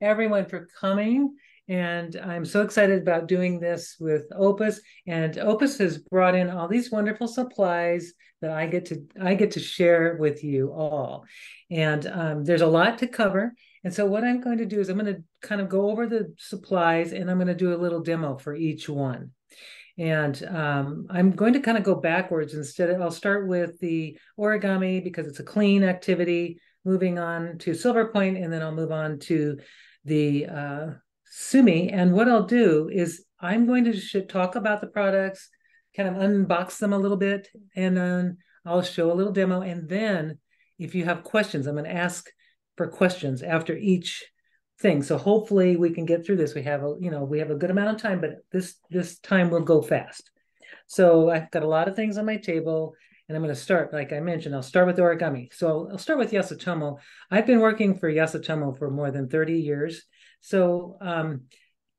everyone for coming. And I'm so excited about doing this with Opus. And Opus has brought in all these wonderful supplies that I get to I get to share with you all. And um, there's a lot to cover. And so what I'm going to do is I'm going to kind of go over the supplies and I'm going to do a little demo for each one. And um, I'm going to kind of go backwards instead. I'll start with the origami because it's a clean activity, moving on to silver point, and then I'll move on to the uh, Sumi. And what I'll do is I'm going to talk about the products, kind of unbox them a little bit, and then I'll show a little demo. And then if you have questions, I'm going to ask for questions after each thing. So hopefully we can get through this. We have a, you know, we have a good amount of time, but this this time will go fast. So I've got a lot of things on my table and I'm going to start, like I mentioned, I'll start with origami. So I'll start with Yasutomo. I've been working for Yasutomo for more than 30 years. So um,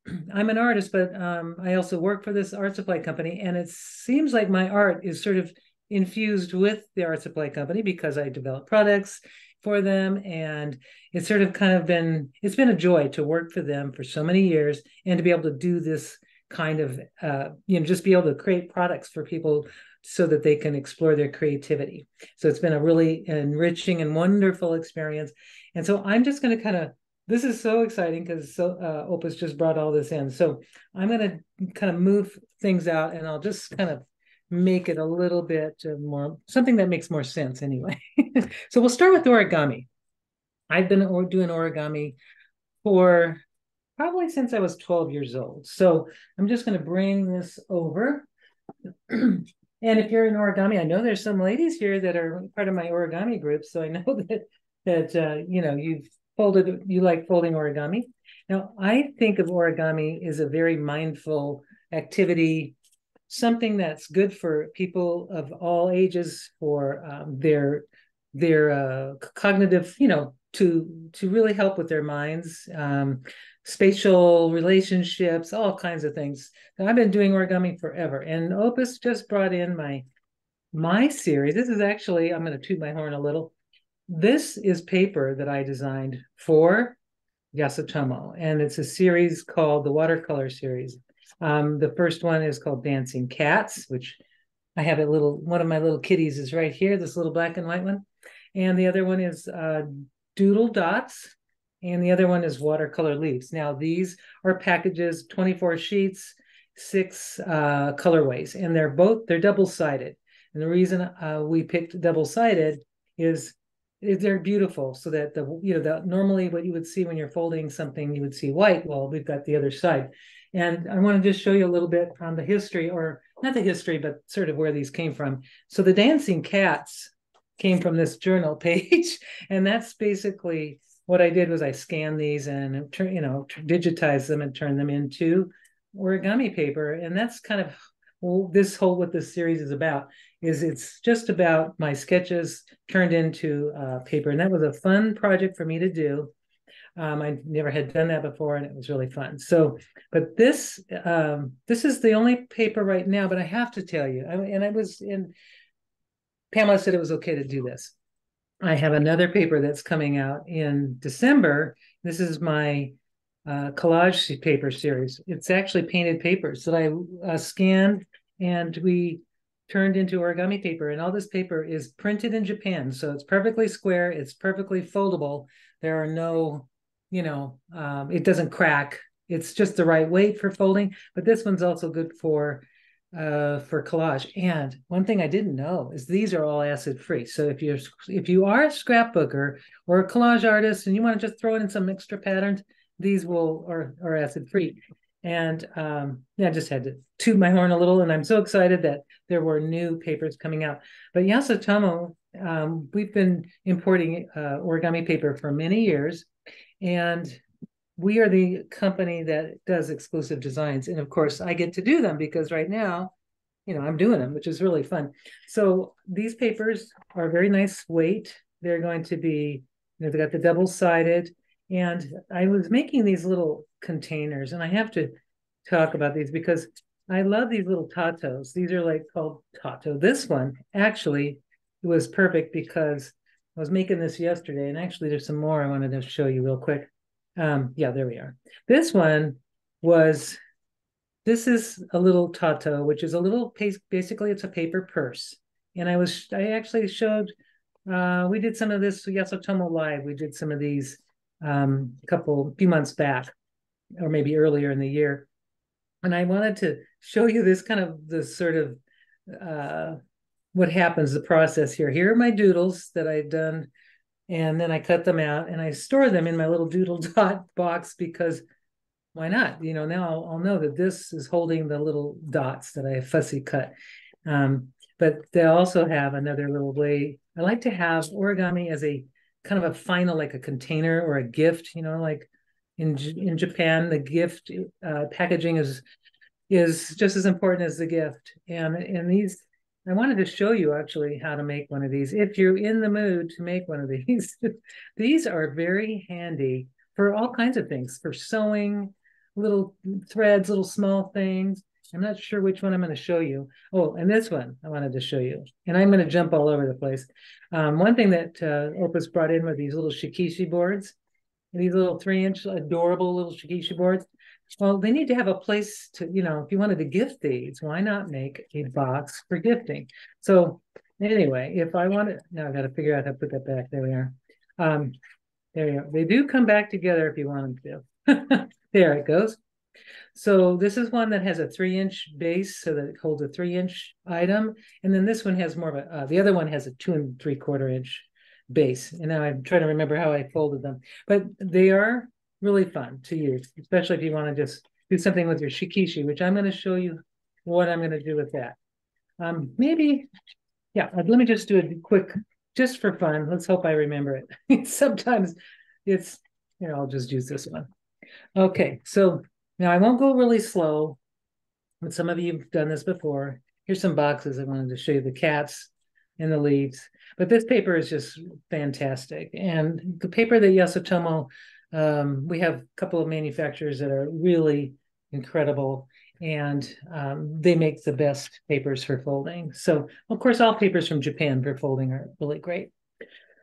I'm an artist, but um, I also work for this art supply company. And it seems like my art is sort of infused with the art supply company because I develop products for them. And it's sort of kind of been, it's been a joy to work for them for so many years and to be able to do this kind of, uh, you know, just be able to create products for people so that they can explore their creativity. So it's been a really enriching and wonderful experience. And so I'm just going to kind of this is so exciting because so uh, Opus just brought all this in. So I'm going to kind of move things out, and I'll just kind of make it a little bit more something that makes more sense anyway. so we'll start with origami. I've been doing origami for probably since I was 12 years old. So I'm just going to bring this over. and if you're in origami, I know there's some ladies here that are part of my origami group. So I know that that uh, you know you've folded you like folding origami now i think of origami as a very mindful activity something that's good for people of all ages for um, their their uh, cognitive you know to to really help with their minds um, spatial relationships all kinds of things i've been doing origami forever and opus just brought in my my series this is actually i'm going to toot my horn a little this is paper that I designed for Yasutomo, and it's a series called the Watercolor Series. Um, the first one is called Dancing Cats, which I have a little, one of my little kitties is right here, this little black and white one. And the other one is uh, Doodle Dots, and the other one is Watercolor Leaves. Now, these are packages, 24 sheets, six uh, colorways, and they're both, they're double-sided. And the reason uh, we picked double-sided is is they're beautiful so that the you know that normally what you would see when you're folding something you would see white well we've got the other side and i want to just show you a little bit on the history or not the history but sort of where these came from so the dancing cats came from this journal page and that's basically what i did was i scanned these and you know digitized them and turned them into origami paper and that's kind of well, this whole what this series is about is it's just about my sketches turned into uh, paper, and that was a fun project for me to do. Um, I never had done that before, and it was really fun. So, but this um, this is the only paper right now. But I have to tell you, I, and I was in. Pamela said it was okay to do this. I have another paper that's coming out in December. This is my uh, collage paper series. It's actually painted papers that I uh, scanned and we turned into origami paper. And all this paper is printed in Japan. So it's perfectly square, it's perfectly foldable. There are no, you know, um, it doesn't crack. It's just the right weight for folding. But this one's also good for uh, for collage. And one thing I didn't know is these are all acid free. So if you're if you are a scrapbooker or a collage artist and you want to just throw in some extra patterns, these will are, are acid free. And um, yeah, I just had to toot my horn a little, and I'm so excited that there were new papers coming out. But Yasutomo, um, we've been importing uh, origami paper for many years, and we are the company that does exclusive designs. And of course, I get to do them because right now, you know, I'm doing them, which is really fun. So these papers are very nice weight. They're going to be, you know, they got the double sided and I was making these little containers, and I have to talk about these because I love these little tatos. These are like called tato. This one actually was perfect because I was making this yesterday, and actually there's some more I wanted to show you real quick. Um, yeah, there we are. This one was, this is a little tato, which is a little, basically it's a paper purse. And I was, I actually showed, uh, we did some of this Yasutomo Live. We did some of these um, a couple, few months back, or maybe earlier in the year. And I wanted to show you this kind of the sort of uh, what happens, the process here. Here are my doodles that I've done and then I cut them out and I store them in my little doodle dot box because why not? You know, now I'll, I'll know that this is holding the little dots that I fussy cut. Um, but they also have another little way. I like to have origami as a kind of a final, like a container or a gift. You know, like in in Japan, the gift uh, packaging is is just as important as the gift. And and these I wanted to show you actually how to make one of these. If you're in the mood to make one of these, these are very handy for all kinds of things, for sewing, little threads, little small things. I'm not sure which one I'm going to show you. Oh, and this one I wanted to show you. And I'm going to jump all over the place. Um, one thing that uh, Opus brought in were these little shikishi boards, these little three inch adorable little shikishi boards. Well, they need to have a place to, you know, if you wanted to gift these, why not make a box for gifting? So anyway, if I want to, now I got to figure out how to put that back. There we are. Um, there we go. They do come back together if you want them to. there it goes. So this is one that has a three inch base so that it holds a three inch item. And then this one has more of a, uh, the other one has a two and three quarter inch base. And now I'm trying to remember how I folded them, but they are really fun to use, especially if you want to just do something with your shikishi, which I'm going to show you what I'm going to do with that. Um, maybe, yeah, uh, let me just do a quick, just for fun. Let's hope I remember it. Sometimes it's, you know, I'll just use this one. Okay, so now I won't go really slow, but some of you have done this before. Here's some boxes I wanted to show you the cats and the leaves. But this paper is just fantastic. And the paper that Yasutomo um, we have a couple of manufacturers that are really incredible and um, they make the best papers for folding. So, of course, all papers from Japan for folding are really great.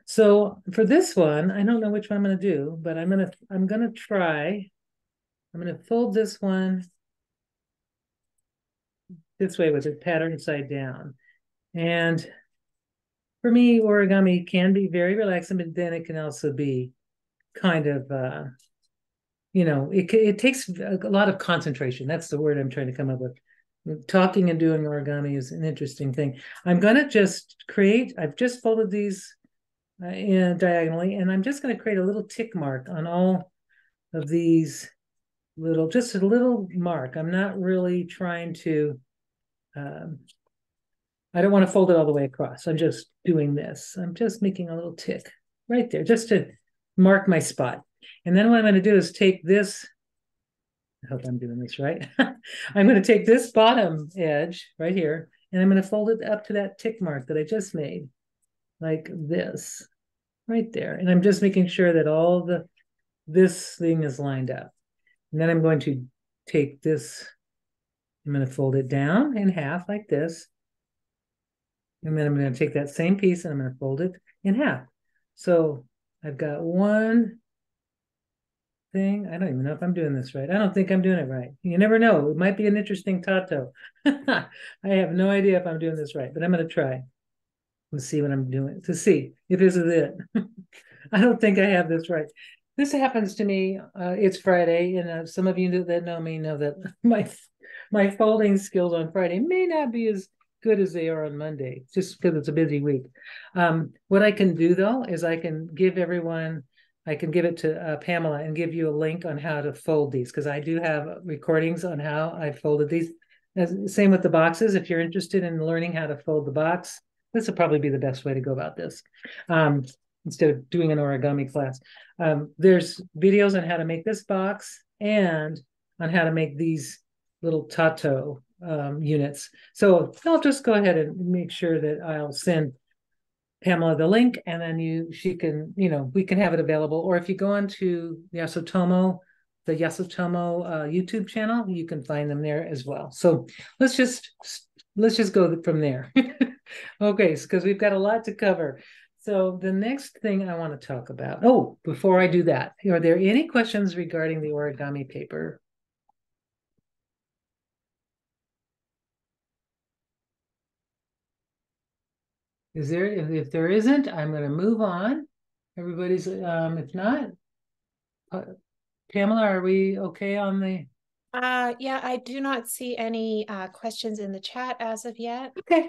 So for this one, I don't know which one I'm going to do, but I'm going to I'm going to try. I'm going to fold this one this way with the pattern side down. And for me, origami can be very relaxing, but then it can also be kind of uh, you know it it takes a lot of concentration. That's the word I'm trying to come up with. Talking and doing origami is an interesting thing. I'm going to just create. I've just folded these uh, in diagonally, and I'm just going to create a little tick mark on all of these little, just a little mark. I'm not really trying to. Um, I don't want to fold it all the way across. I'm just doing this. I'm just making a little tick right there, just to mark my spot. And then what I'm going to do is take this, I hope I'm doing this right. I'm going to take this bottom edge right here, and I'm going to fold it up to that tick mark that I just made, like this, right there. And I'm just making sure that all the, this thing is lined up. And then I'm going to take this, I'm going to fold it down in half like this. And then I'm going to take that same piece and I'm going to fold it in half. So I've got one thing. I don't even know if I'm doing this right. I don't think I'm doing it right. You never know. It might be an interesting tato. I have no idea if I'm doing this right, but I'm going to try and see what I'm doing to see if this is it. I don't think I have this right. This happens to me. Uh, it's Friday, and uh, some of you that know me know that my my folding skills on Friday may not be as good as they are on Monday, just because it's a busy week. Um, what I can do though is I can give everyone, I can give it to uh, Pamela and give you a link on how to fold these because I do have recordings on how I folded these. As, same with the boxes. If you're interested in learning how to fold the box, this would probably be the best way to go about this. Um, instead of doing an origami class. Um, there's videos on how to make this box and on how to make these little tato um, units. So I'll just go ahead and make sure that I'll send Pamela the link and then you she can, you know, we can have it available. Or if you go onto Yasutomo, the Yasutomo uh, YouTube channel, you can find them there as well. So let's just let's just go from there. okay, because we've got a lot to cover. So the next thing I want to talk about. Oh, before I do that, are there any questions regarding the origami paper? Is there, if, if there isn't, I'm going to move on. Everybody's, um, if not, uh, Pamela, are we okay on the? Uh, yeah, I do not see any uh, questions in the chat as of yet. Okay,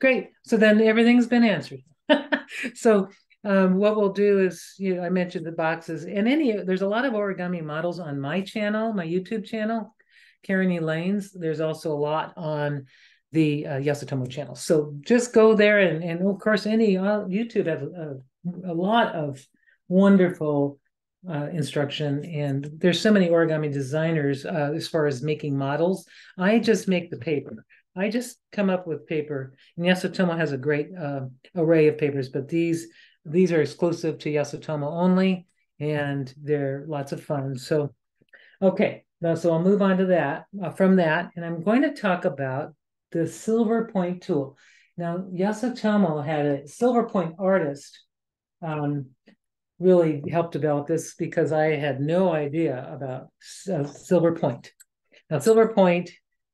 great. So then everything's been answered. so um, what we'll do is, you know, I mentioned the boxes and any, there's a lot of origami models on my channel, my YouTube channel, Karen Elaine's. There's also a lot on the uh, Yasutomo channel. So just go there and, and of course, any uh, YouTube has a, a, lot of wonderful uh, instruction and there's so many origami designers uh, as far as making models. I just make the paper. I just come up with paper. And Yasutomo has a great uh, array of papers, but these these are exclusive to Yasutomo only, and they're lots of fun. So, okay, so I'll move on to that uh, from that, and I'm going to talk about the silver point tool. Now, Yasutomo had a silver point artist um, really helped develop this because I had no idea about uh, silver point. Now, silver point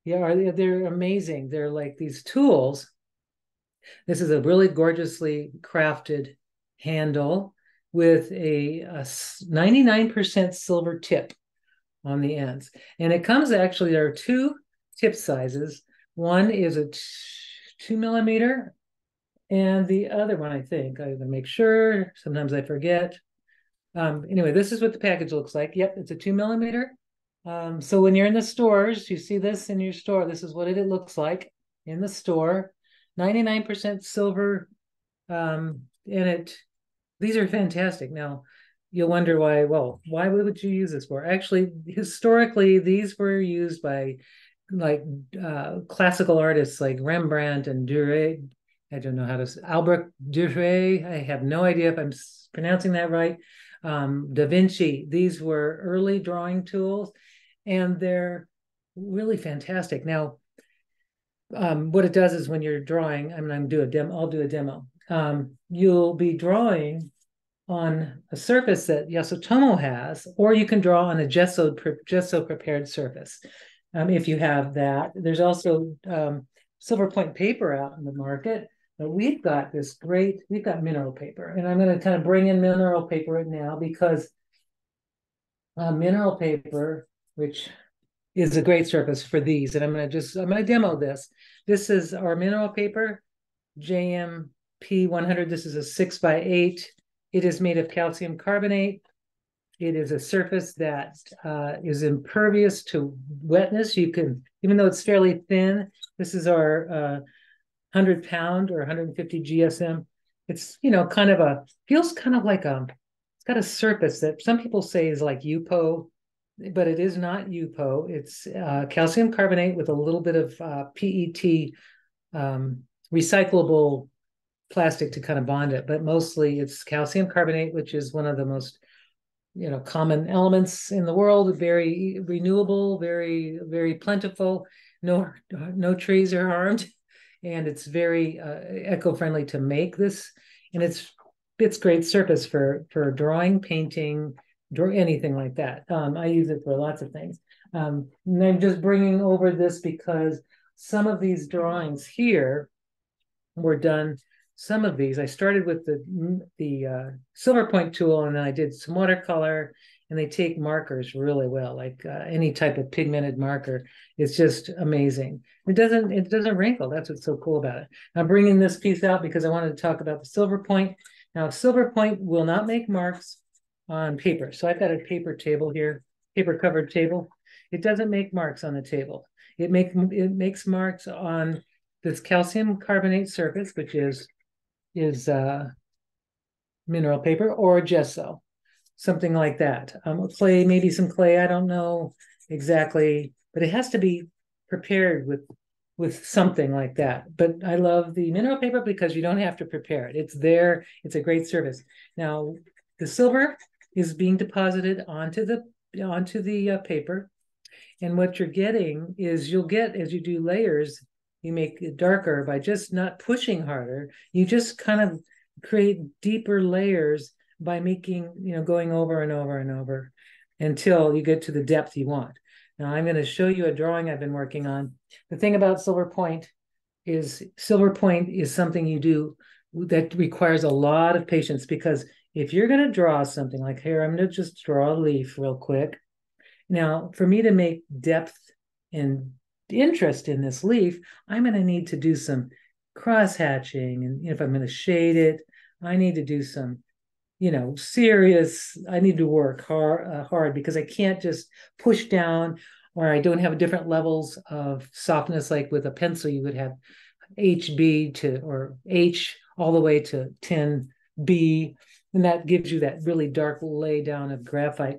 yeah, they're amazing. They're like these tools. This is a really gorgeously crafted handle with a, a 99% silver tip on the ends. And it comes actually, there are two tip sizes. One is a two millimeter, and the other one, I think, I gotta make sure. Sometimes I forget. Um, anyway, this is what the package looks like. Yep, it's a two millimeter um, so when you're in the stores, you see this in your store. This is what it, looks like in the store. 99% silver. Um, and it these are fantastic. Now you'll wonder why, well, why would you use this for? Actually, historically, these were used by like uh, classical artists like Rembrandt and Durer. I don't know how to say Albrecht Durer. I have no idea if I'm pronouncing that right. Um, da Vinci. These were early drawing tools, and they're really fantastic. Now, um, what it does is when you're drawing, I mean, I'm do a demo. I'll do a demo. Um, you'll be drawing on a surface that Yasutomo has, or you can draw on a gesso gesso prepared surface. Um, if you have that, there's also um, silver point paper out in the market. But we've got this great, we've got mineral paper, and I'm going to kind of bring in mineral paper now because uh, mineral paper which is a great surface for these. And I'm going to just, I'm going to demo this. This is our mineral paper, JMP 100. This is a six by eight. It is made of calcium carbonate. It is a surface that uh, is impervious to wetness. You can, even though it's fairly thin, this is our uh, 100 pound or 150 GSM. It's, you know, kind of a, feels kind of like a, it's got a surface that some people say is like Yupo, but it is not Yupo. It's uh, calcium carbonate with a little bit of uh, PET um, recyclable plastic to kind of bond it. But mostly it's calcium carbonate, which is one of the most you know common elements in the world. Very renewable, very very plentiful. No no trees are harmed, and it's very uh, eco friendly to make this. And it's it's great surface for for drawing, painting or anything like that. Um, I use it for lots of things. Um, and I'm just bringing over this because some of these drawings here were done. Some of these I started with the the uh, silver point tool, and then I did some watercolor. And they take markers really well, like uh, any type of pigmented marker. It's just amazing. It doesn't it doesn't wrinkle. That's what's so cool about it. I'm bringing this piece out because I wanted to talk about the silver point. Now, silver point will not make marks on paper. So I've got a paper table here, paper covered table. It doesn't make marks on the table. It make it makes marks on this calcium carbonate surface, which is is uh, mineral paper or gesso, something like that. Um, clay, maybe some clay. I don't know exactly, but it has to be prepared with with something like that. But I love the mineral paper because you don't have to prepare it. It's there. It's a great service. Now, the silver is being deposited onto the onto the uh, paper. And what you're getting is you'll get as you do layers, you make it darker by just not pushing harder. You just kind of create deeper layers by making, you know, going over and over and over until you get to the depth you want. Now I'm going to show you a drawing I've been working on. The thing about silver point is silver point is something you do that requires a lot of patience because if you're going to draw something like here, I'm going to just draw a leaf real quick. Now, for me to make depth and interest in this leaf, I'm going to need to do some cross hatching. And if I'm going to shade it, I need to do some, you know, serious, I need to work hard, uh, hard because I can't just push down or I don't have different levels of softness like with a pencil, you would have HB to or H all the way to 10B and that gives you that really dark lay down of graphite.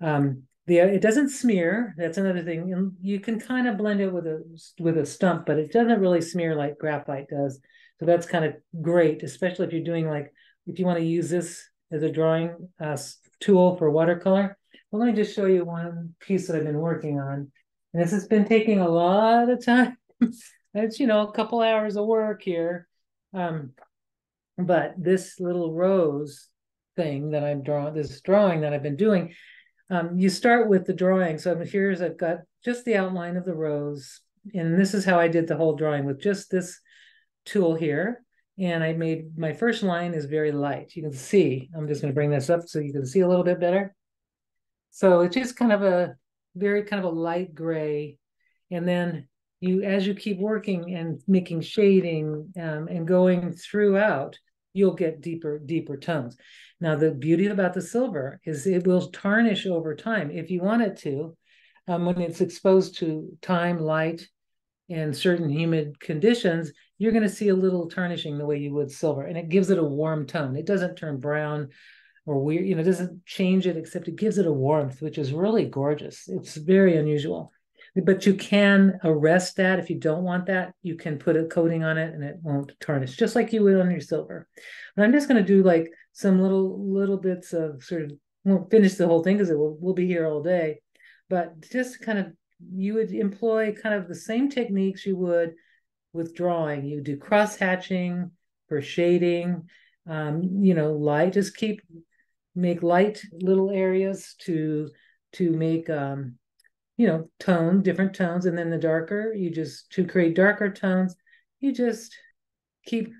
Um, the it doesn't smear. That's another thing, and you can kind of blend it with a with a stump, but it doesn't really smear like graphite does. So that's kind of great, especially if you're doing like if you want to use this as a drawing uh, tool for watercolor. Well, let me just show you one piece that I've been working on. And this has been taking a lot of time. it's you know a couple hours of work here. Um, but this little rose thing that I'm drawing, this drawing that I've been doing, um, you start with the drawing. So here's, I've got just the outline of the rose. And this is how I did the whole drawing with just this tool here. And I made, my first line is very light. You can see, I'm just gonna bring this up so you can see a little bit better. So it's just kind of a very kind of a light gray. And then you, as you keep working and making shading um, and going throughout, you'll get deeper, deeper tones. Now, the beauty about the silver is it will tarnish over time if you want it to. Um, when it's exposed to time, light, and certain humid conditions, you're going to see a little tarnishing the way you would silver, and it gives it a warm tone. It doesn't turn brown or weird, you know, it doesn't change it, except it gives it a warmth, which is really gorgeous. It's very unusual but you can arrest that. If you don't want that you can put a coating on it and it won't tarnish just like you would on your silver. But i'm just going to do like some little little bits of sort of won't finish the whole thing because it will we'll be here all day but just kind of you would employ kind of the same techniques you would with drawing. You do cross hatching for shading um, you know light just keep make light little areas to to make um, you know, tone, different tones. And then the darker, you just, to create darker tones, you just keep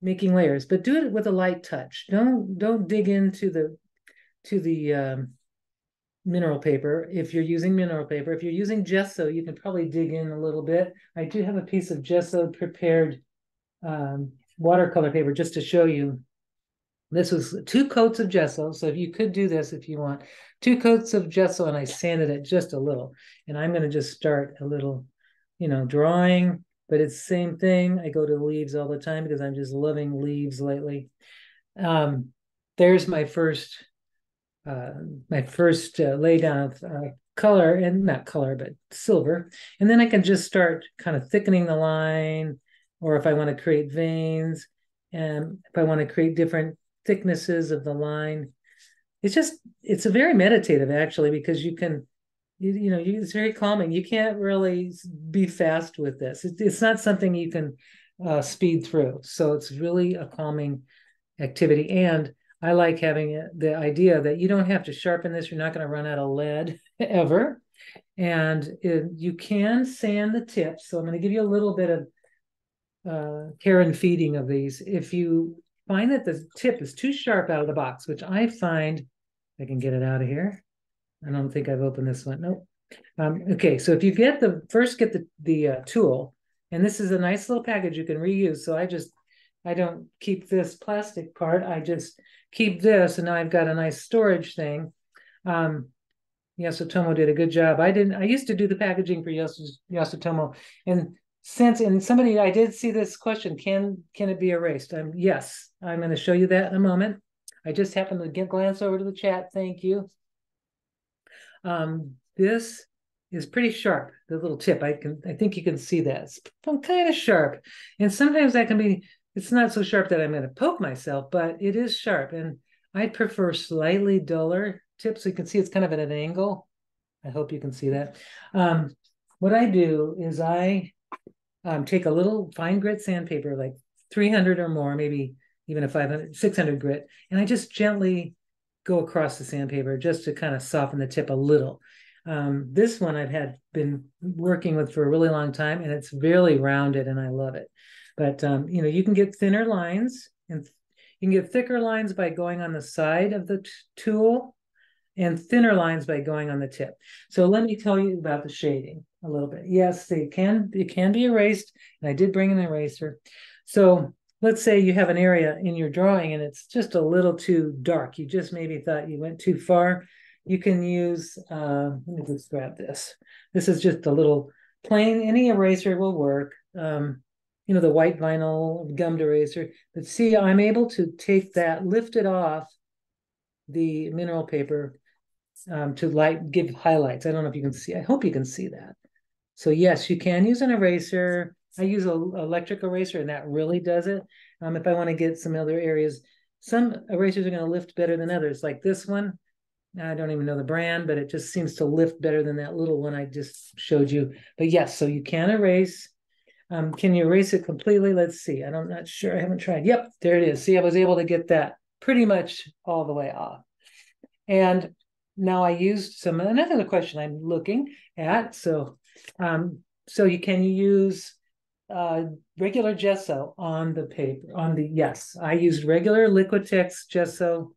making layers, but do it with a light touch. Don't, don't dig into the, to the, um, mineral paper if you're using mineral paper. If you're using gesso, you can probably dig in a little bit. I do have a piece of gesso prepared um, watercolor paper just to show you. This was two coats of gesso. So if you could do this if you want, two coats of gesso and I sanded it just a little. And I'm going to just start a little, you know, drawing, but it's the same thing. I go to leaves all the time because I'm just loving leaves lately. Um, there's my first, uh, my first uh, lay down of uh, color and not color, but silver. And then I can just start kind of thickening the line, or if I want to create veins, and if I want to create different thicknesses of the line, it's just it's a very meditative actually because you can you, you know you, it's very calming. You can't really be fast with this. It, it's not something you can uh, speed through. So it's really a calming activity. And i like having the idea that you don't have to sharpen this. You're not going to run out of lead ever. And it, you can sand the tips so i'm going to give you a little bit of uh, care and feeding of these. If you find that the tip is too sharp out of the box, which I find I can get it out of here. I don't think I've opened this one. Nope. Um, okay, so if you get the first get the the uh, tool, and this is a nice little package you can reuse. So I just I don't keep this plastic part. I just keep this, and now I've got a nice storage thing. Um, Yasutomo did a good job. I didn't. I used to do the packaging for Yas- Yasutomo, and since and somebody I did see this question: Can can it be erased? Um, yes, I'm going to show you that in a moment. I just happened to get glance over to the chat. Thank you. Um, this is pretty sharp. The little tip, I can, I think you can see that. It's kind of sharp, and sometimes that can be. It's not so sharp that I'm going to poke myself, but it is sharp, and I prefer slightly duller tips. So you can see it's kind of at an angle. I hope you can see that. Um, what I do is I um, take a little fine grit sandpaper, like 300 or more, maybe even a 500, 600 grit, and I just gently go across the sandpaper just to kind of soften the tip a little. Um, this one I've had been working with for a really long time, and it's really rounded, and I love it. But um, you know, you can get thinner lines, and you can get thicker lines by going on the side of the t- tool, and thinner lines by going on the tip. So let me tell you about the shading a little bit. Yes, they can it can be erased, and I did bring an eraser. So let's say you have an area in your drawing and it's just a little too dark. You just maybe thought you went too far you can use, uh, let me just grab this. This is just a little plain, any eraser will work. Um, you know, the white vinyl gummed eraser. But see, I'm able to take that, lift it off the mineral paper um, to light give highlights. I don't know if you can see. I hope you can see that. So yes, you can use an eraser. I use an electric eraser, and that really does it. Um, if I want to get some other areas, some erasers are going to lift better than others. Like this one, I don't even know the brand, but it just seems to lift better than that little one I just showed you. But yes, so you can erase. Um, can you erase it completely? Let's see. I'm not sure. I haven't tried. Yep, there it is. See, I was able to get that pretty much all the way off. And now I used some another question I'm looking at. So, um, so you can use uh, regular gesso on the paper on the yes. I used regular Liquitex gesso.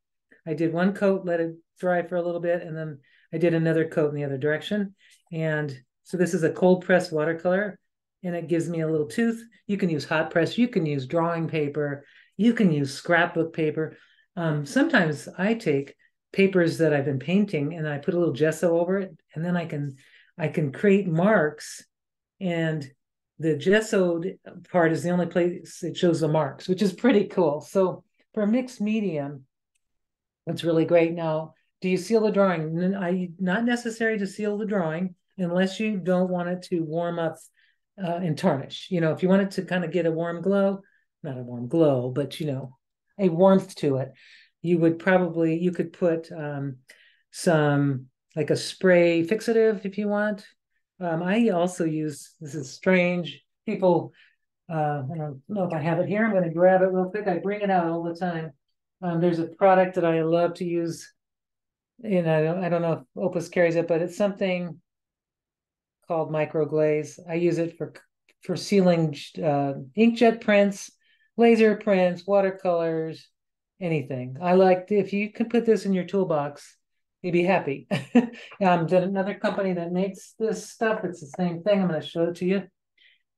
I did one coat, let it dry for a little bit, and then I did another coat in the other direction. And so this is a cold press watercolor, and it gives me a little tooth. You can use hot press, you can use drawing paper, you can use scrapbook paper. Um, sometimes I take papers that I've been painting and I put a little gesso over it, and then I can I can create marks, and the gessoed part is the only place it shows the marks, which is pretty cool. So for a mixed medium, it's really great. Now, do you seal the drawing? I not necessary to seal the drawing unless you don't want it to warm up uh, and tarnish. You know, if you want it to kind of get a warm glow, not a warm glow, but you know, a warmth to it, you would probably you could put um, some like a spray fixative if you want. Um, I also use this is strange. People, uh, I don't know if I have it here. I'm going to grab it real quick. I bring it out all the time. Um, there's a product that I love to use you know, I don't know if Opus carries it, but it's something called microglaze. I use it for for sealing uh, inkjet prints, laser prints, watercolors, anything. I like if you can put this in your toolbox, you'd be happy. um, then another company that makes this stuff, it's the same thing. I'm going to show it to you.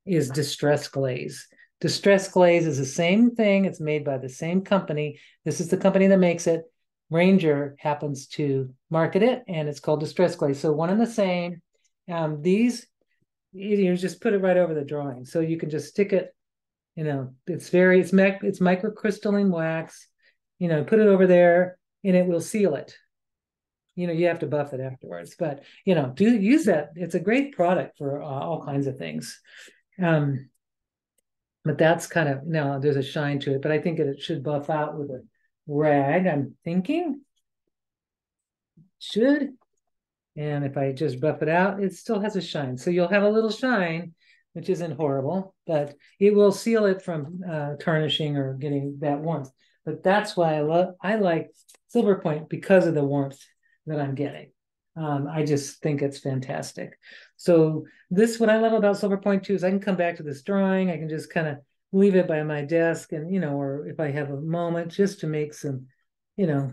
Is Distress Glaze. Distress Glaze is the same thing. It's made by the same company. This is the company that makes it. Ranger happens to market it, and it's called Distress Glaze. So one and the same. Um, these, you just put it right over the drawing, so you can just stick it. You know, it's very it's it's microcrystalline wax. You know, put it over there, and it will seal it. You know, you have to buff it afterwards, but you know, do use that. It's a great product for uh, all kinds of things. Um, but that's kind of now there's a shine to it, but I think it should buff out with a rag, I'm thinking. Should. And if I just buff it out, it still has a shine. So you'll have a little shine, which isn't horrible, but it will seal it from uh, tarnishing or getting that warmth. But that's why I love I like Silver Point because of the warmth that I'm getting. Um, I just think it's fantastic. So this, what I love about Silver Point too, is I can come back to this drawing. I can just kind of leave it by my desk and you know or if i have a moment just to make some you know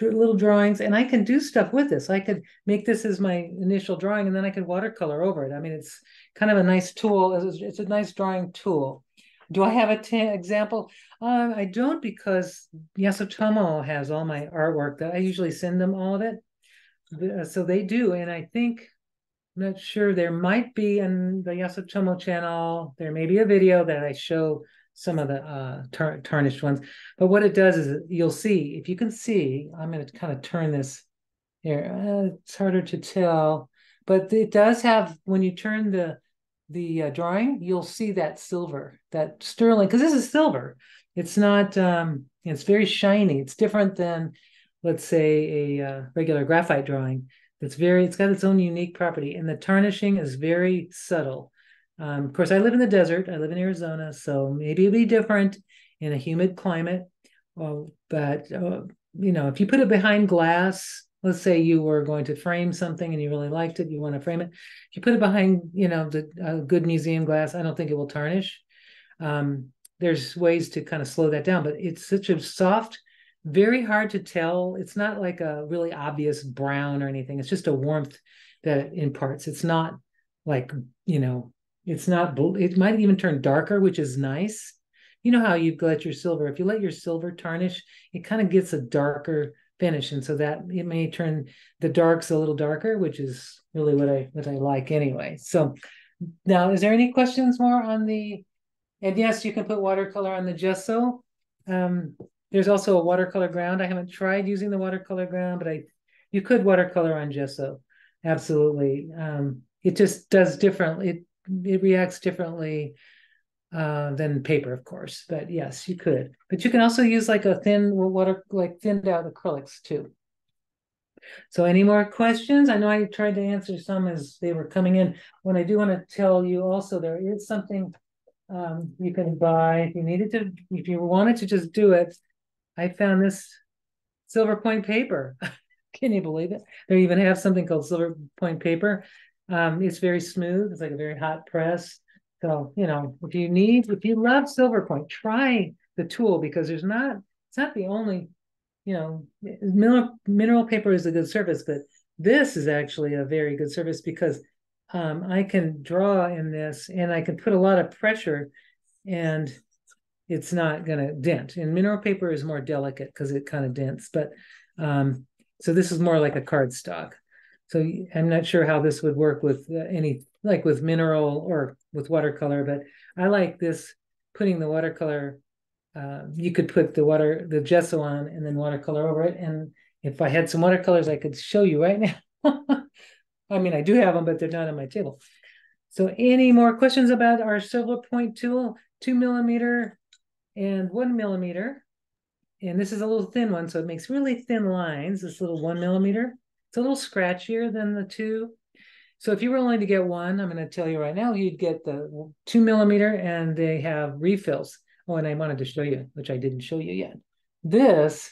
little drawings and i can do stuff with this i could make this as my initial drawing and then i could watercolor over it i mean it's kind of a nice tool it's, it's a nice drawing tool do i have a t- example uh, i don't because yasutomo has all my artwork that i usually send them all of it so they do and i think I'm not sure. There might be in the Yasutomo channel, there may be a video that I show some of the uh, tar- tarnished ones. But what it does is you'll see, if you can see, I'm going to kind of turn this here. Uh, it's harder to tell, but it does have, when you turn the the uh, drawing, you'll see that silver, that sterling, because this is silver. It's not, um, it's very shiny. It's different than, let's say, a uh, regular graphite drawing it's very, it's got its own unique property, and the tarnishing is very subtle. Um, of course, I live in the desert. I live in Arizona, so maybe it'll be different in a humid climate. Well, but uh, you know, if you put it behind glass, let's say you were going to frame something and you really liked it, you want to frame it. You put it behind, you know, the uh, good museum glass, I don't think it will tarnish. Um, there's ways to kind of slow that down, but it's such a soft, very hard to tell. It's not like a really obvious brown or anything. It's just a warmth that it imparts. It's not like, you know, it's not, it might even turn darker, which is nice. You know how you let your silver, if you let your silver tarnish, it kind of gets a darker finish. And so that it may turn the darks a little darker, which is really what I what I like anyway. So now is there any questions more on the and yes, you can put watercolor on the gesso. Um, there's also a watercolor ground. I haven't tried using the watercolor ground, but I you could watercolor on gesso. Absolutely. Um, it just does differently. It it reacts differently uh, than paper, of course. But yes, you could. But you can also use like a thin water, like thinned out acrylics too. So, any more questions? I know I tried to answer some as they were coming in. What I do want to tell you also, there is something um, you can buy if you needed to, if you wanted to just do it. I found this silver point paper. Can you believe it? They even have something called silver point paper. Um, it's very smooth. It's like a very hot press. So, you know, if you need, if you love Silverpoint, try the tool because there's not, it's not the only, you know, mineral, mineral paper is a good surface, but this is actually a very good surface because um, I can draw in this and I can put a lot of pressure and it's not going to dent. And mineral paper is more delicate because it kind of dents. But um, so this is more like a cardstock. So I'm not sure how this would work with uh, any, like with mineral or with watercolor, but I like this putting the watercolor. Uh, you could put the water, the gesso on and then watercolor over it. And if I had some watercolors, I could show you right now. I mean, I do have them, but they're not on my table. So any more questions about our silver point tool, two millimeter and one millimeter. And this is a little thin one, so it makes really thin lines, this little one millimeter. It's a little scratchier than the two. So if you were only to get one, I'm going to tell you right now, you'd get the two millimeter and they have refills. Oh, and I wanted to show you, which I didn't show you yet. This,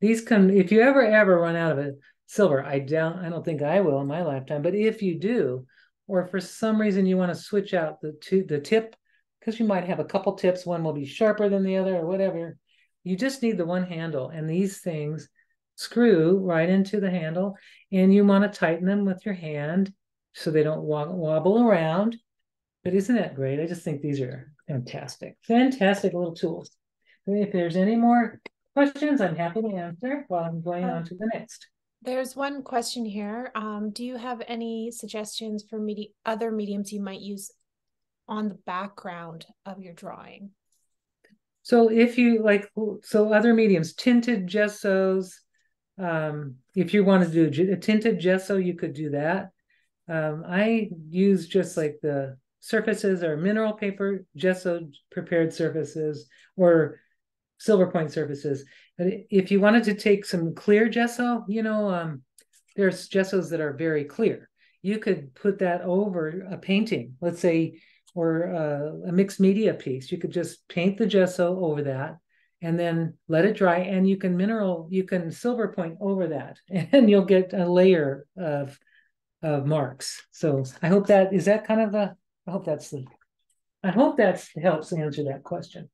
these come, if you ever, ever run out of it, silver. I don't I don't think I will in my lifetime, but if you do, or for some reason you want to switch out the two the tip, because you might have a couple tips, one will be sharper than the other or whatever. You just need the one handle, and these things screw right into the handle, and you want to tighten them with your hand so they don't wobble around. But isn't that great? I just think these are fantastic, fantastic little tools. If there's any more questions, I'm happy to answer while I'm going on to the next. There's one question here. Um, do you have any suggestions for medi- other mediums you might use on the background of your drawing? So if you like, so other mediums, tinted gessos. Um, if you want to do a tinted gesso, you could do that. Um, I use just like the surfaces or mineral paper gesso prepared surfaces or silver point surfaces. But if you wanted to take some clear gesso, you know, um, there's gessos that are very clear. You could put that over a painting, let's say, or a, a mixed media piece. You could just paint the gesso over that and then let it dry and you can mineral you can silver point over that and you'll get a layer of of marks so i hope that is that kind of the i hope that's the i hope that helps answer that question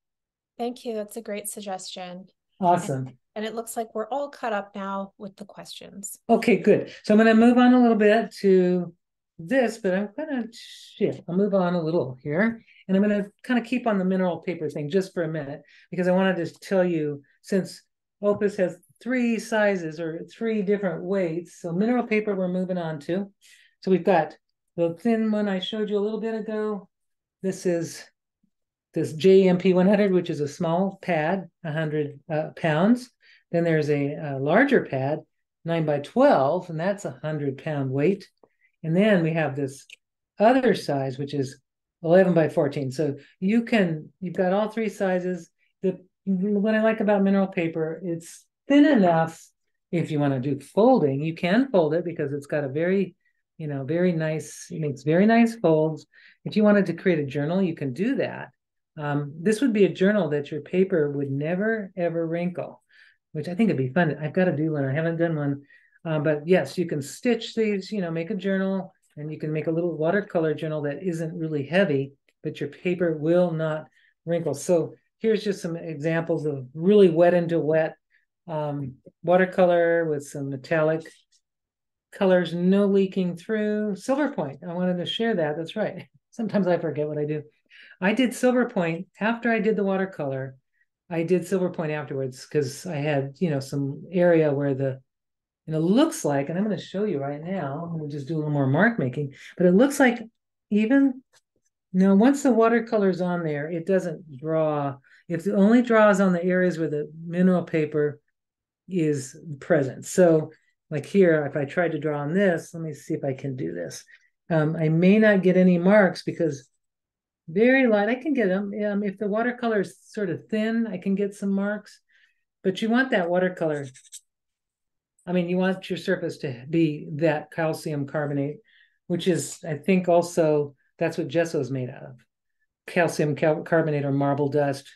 Thank you. That's a great suggestion. Awesome. And, and it looks like we're all cut up now with the questions. Okay, good. So I'm going to move on a little bit to this, but I'm going to shift. I'll move on a little here. And I'm going to kind of keep on the mineral paper thing just for a minute because I wanted to tell you since Opus has three sizes or three different weights. So mineral paper we're moving on to. So we've got the thin one I showed you a little bit ago. This is this JMP 100, which is a small pad, 100 uh, pounds. Then there's a, a, larger pad, 9 by 12, and that's a 100 pound weight. And then we have this other size, which is 11 by 14. So you can, you've got all three sizes. The What I like about mineral paper, it's thin enough if you want to do folding. You can fold it because it's got a very you know, very nice, makes very nice folds. If you wanted to create a journal, you can do that Um, this would be a journal that your paper would never ever wrinkle, which I think would be fun. I've got to do one. I haven't done one, um, but yes, you can stitch these. You know, make a journal, and you can make a little watercolor journal that isn't really heavy, but your paper will not wrinkle. So here's just some examples of really wet into wet um, watercolor with some metallic colors, no leaking through. Silver point. I wanted to share that. That's right. Sometimes I forget what I do. I did silver point after I did the watercolor. I did silver point afterwards because I had, you know, some area where the, and it looks like, and I'm going to show you right now. I'm going to just do a little more mark making, but it looks like even now once the watercolor's on there, it doesn't draw. If it only draws on the areas where the mineral paper is present. So like here, if I tried to draw on this, let me see if I can do this. Um, I may not get any marks because very light. I can get them. Um, if the watercolor is sort of thin, I can get some marks. But you want that watercolor. I mean, you want your surface to be that calcium carbonate, which is, I think, also that's what gesso is made out of. Calcium cal carbonate or marble dust.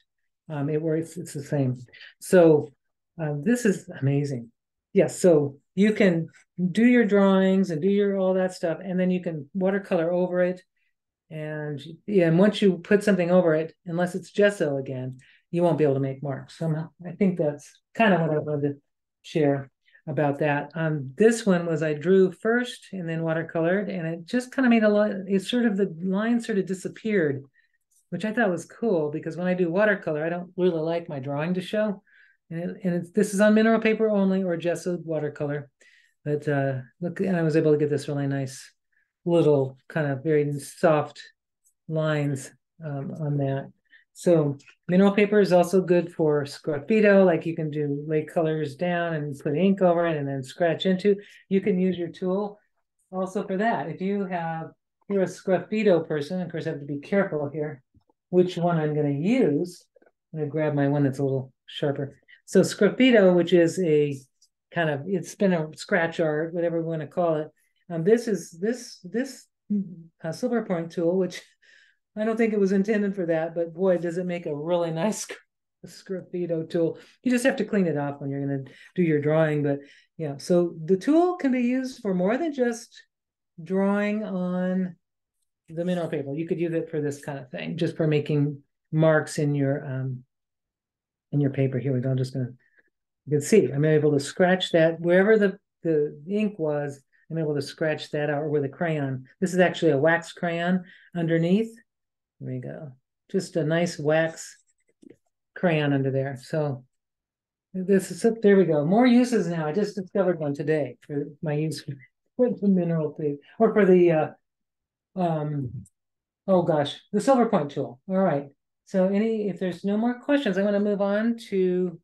Um, it works. It's the same. So um, this is amazing. Yes. So you can do your drawings and do your all that stuff, and then you can watercolor over it. And yeah, and once you put something over it, unless it's gesso again, you won't be able to make marks. So I think that's kind of what I wanted to share about that. Um, this one was I drew first and then watercolored, and it just kind of made a lot. It sort of the line sort of disappeared, which I thought was cool because when I do watercolor, I don't really like my drawing to show and, it, and this is on mineral paper only or gessoed watercolor. But uh, look, and I was able to get this really nice little kind of very soft lines um, on that. So mineral paper is also good for sgraffito, like you can do lay colors down and put ink over it and then scratch into. You can use your tool also for that. If you have, you're a sgraffito person, of course I have to be careful here which one I'm going to use. I'm going to grab my one that's a little sharper. So Sgraffito, which is a kind of it's been a scratch art, whatever we want to call it. Um, this is this this uh, silver point tool, which I don't think it was intended for that, but boy, does it make a really nice Sgraffito tool. You just have to clean it off when you're going to do your drawing. But yeah, so the tool can be used for more than just drawing on the mineral paper. You could use it for this kind of thing, just for making marks in your um, in your paper. Here. I'm just going to, you can see, I'm able to scratch that wherever the, the ink was, I'm able to scratch that out with a crayon. This is actually a wax crayon underneath. There we go. Just a nice wax crayon under there. So this is, there we go. More uses now. I just discovered one today for my use for the mineral thing or for the, uh, um, oh gosh, the silver point tool. All right. So any, if there's no more questions, I'm going to move on to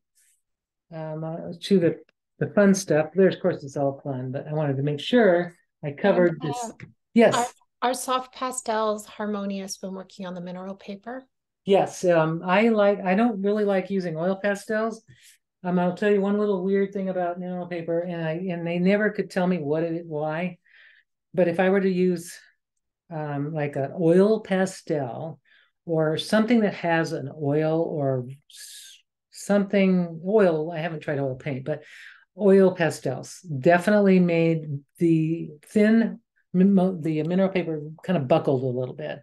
um, uh, to the the fun stuff. There's, of course, it's all fun, but I wanted to make sure I covered this. Uh, yes. Are, are, soft pastels harmonious when working on the mineral paper? Yes. Um, I like. I don't really like using oil pastels. Um, I'll tell you one little weird thing about mineral paper, and I and they never could tell me what it why. But if I were to use um, like an oil pastel, or something that has an oil or something oil. I haven't tried oil paint, but oil pastels definitely made the thin the mineral paper kind of buckled a little bit.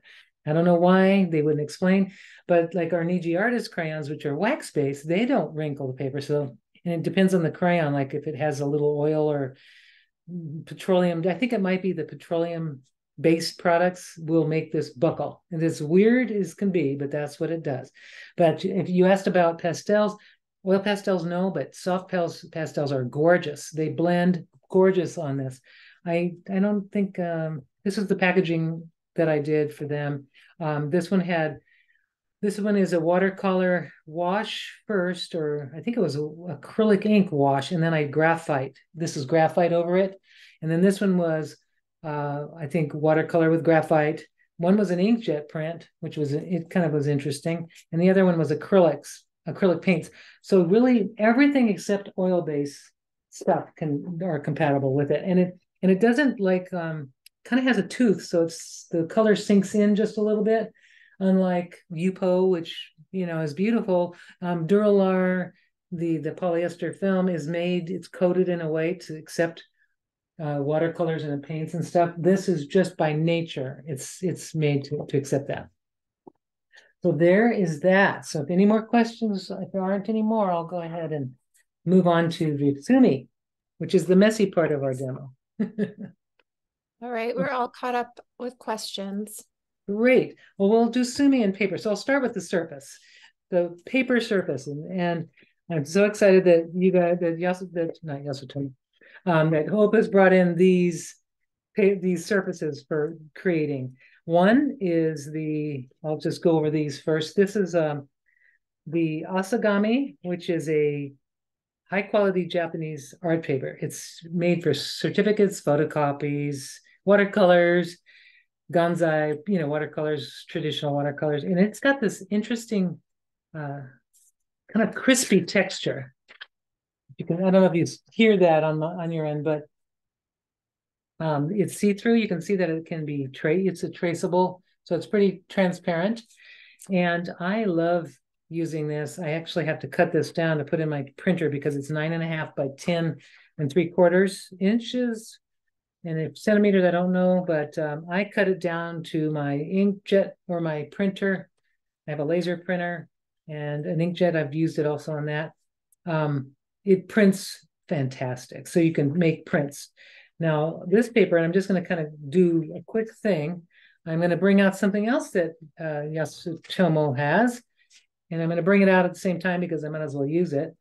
I don't know why they wouldn't explain, but like our Niji artist crayons, which are wax based, they don't wrinkle the paper. So and it depends on the crayon, like if it has a little oil or petroleum. I think it might be the petroleum based products will make this buckle. And it's weird as can be, but that's what it does. But if you asked about pastels, oil pastels, no, but soft pastels are gorgeous. They blend gorgeous on this. I I don't think um, this is the packaging that I did for them. Um, this one had this one is a watercolor wash first, or I think it was a, acrylic ink wash, and then I graphite. This is graphite over it, and then this one was uh, I think watercolor with graphite. One was an inkjet print, which was it kind of was interesting, and the other one was acrylics, acrylic paints. So really, everything except oil-based stuff can are compatible with it, and it and it doesn't like um, kind of has a tooth, so it's the color sinks in just a little bit. unlike Yupo, which you know is beautiful, um, Duralar, the the polyester film is made, it's coated in a way to accept uh, watercolors and paints and stuff. This is just by nature. It's it's made to, to accept that. So there is that. So if any more questions, if there aren't any more, I'll go ahead and move on to the Sumi, which is the messy part of our demo. all right, we're all caught up with questions. Great. Well, we'll do Sumi and paper. So I'll start with the surface, the paper surface. And, and I'm so excited that you guys, that Yasu, that not Yasutani, um, that Hope has brought in these these surfaces for creating. One is the, I'll just go over these first. This is um, the Asagami, which is a high quality Japanese art paper. It's made for certificates, photocopies, watercolors, Gansai, you know, watercolors, traditional watercolors. And it's got this interesting uh, kind of crispy texture. You can, I don't know if you hear that on on your end, but um, it's see-through. You can see that it can be tra it's a traceable, so it's pretty transparent. And I love using this. I actually have to cut this down to put in my printer because it's nine and a half by 10 and three quarters inches. And if centimeters, I don't know, but um, I cut it down to my inkjet or my printer. I have a laser printer and an inkjet. I've used it also on that. Um, it prints fantastic. So you can make prints. Now, this paper, and I'm just going to kind of do a quick thing. I'm going to bring out something else that uh, Yasutomo has, and I'm going to bring it out at the same time because I might as well use it.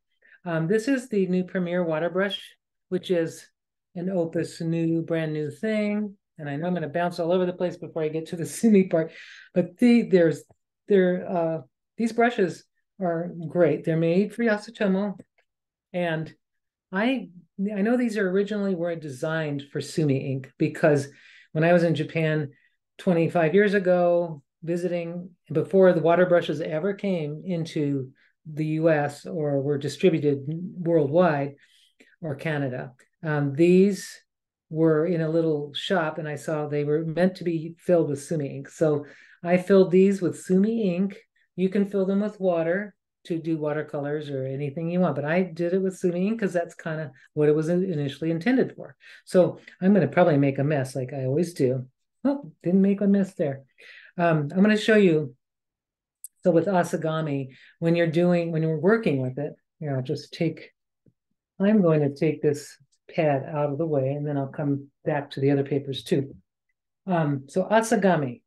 Um, this is the new Premier Water Brush, which is an Opus new, brand new thing. And I know I'm going to bounce all over the place before I get to the Sumi part, but the, there's there uh, these brushes are great. They're made for Yasutomo, and I I know these are originally were designed for Sumi ink because when I was in Japan 25 years ago visiting before the water brushes ever came into the US or were distributed worldwide or Canada. Um, these were in a little shop and I saw they were meant to be filled with Sumi ink. So I filled these with Sumi ink. You can fill them with water to do watercolors or anything you want. But I did it with Sumi ink because that's kind of what it was initially intended for. So I'm going to probably make a mess like I always do. Oh, didn't make a mess there. Um, I'm going to show you. So with Asagami, when you're doing, when you're working with it, you know, just take, I'm going to take this pad out of the way and then I'll come back to the other papers too. Um, so Asagami,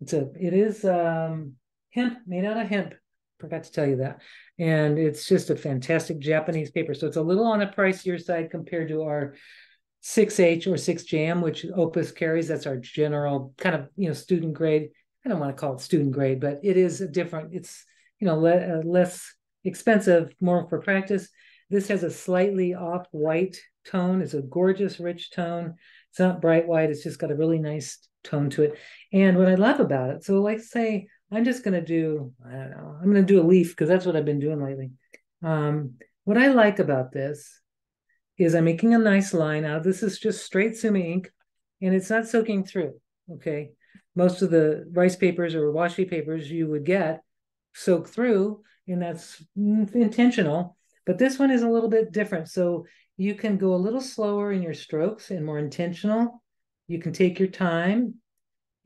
it's a, it is um, hemp, made out of hemp forgot to tell you that. And it's just a fantastic Japanese paper. So it's a little on the pricier side compared to our 6H or 6JM, which Opus carries. That's our general kind of, you know, student grade. I don't want to call it student grade, but it is a different, it's, you know, le- uh, less expensive, more for practice. This has a slightly off white tone. It's a gorgeous, rich tone. It's not bright white. It's just got a really nice tone to it. And what I love about it, so like say I'm just going to do, I don't know, I'm going to do a leaf because that's what I've been doing lately. Um, what I like about this is I'm making a nice line out. This is just straight Sumi ink and it's not soaking through. Okay. Most of the rice papers or washi papers you would get soak through, and that's intentional. But this one is a little bit different. So you can go a little slower in your strokes and more intentional. You can take your time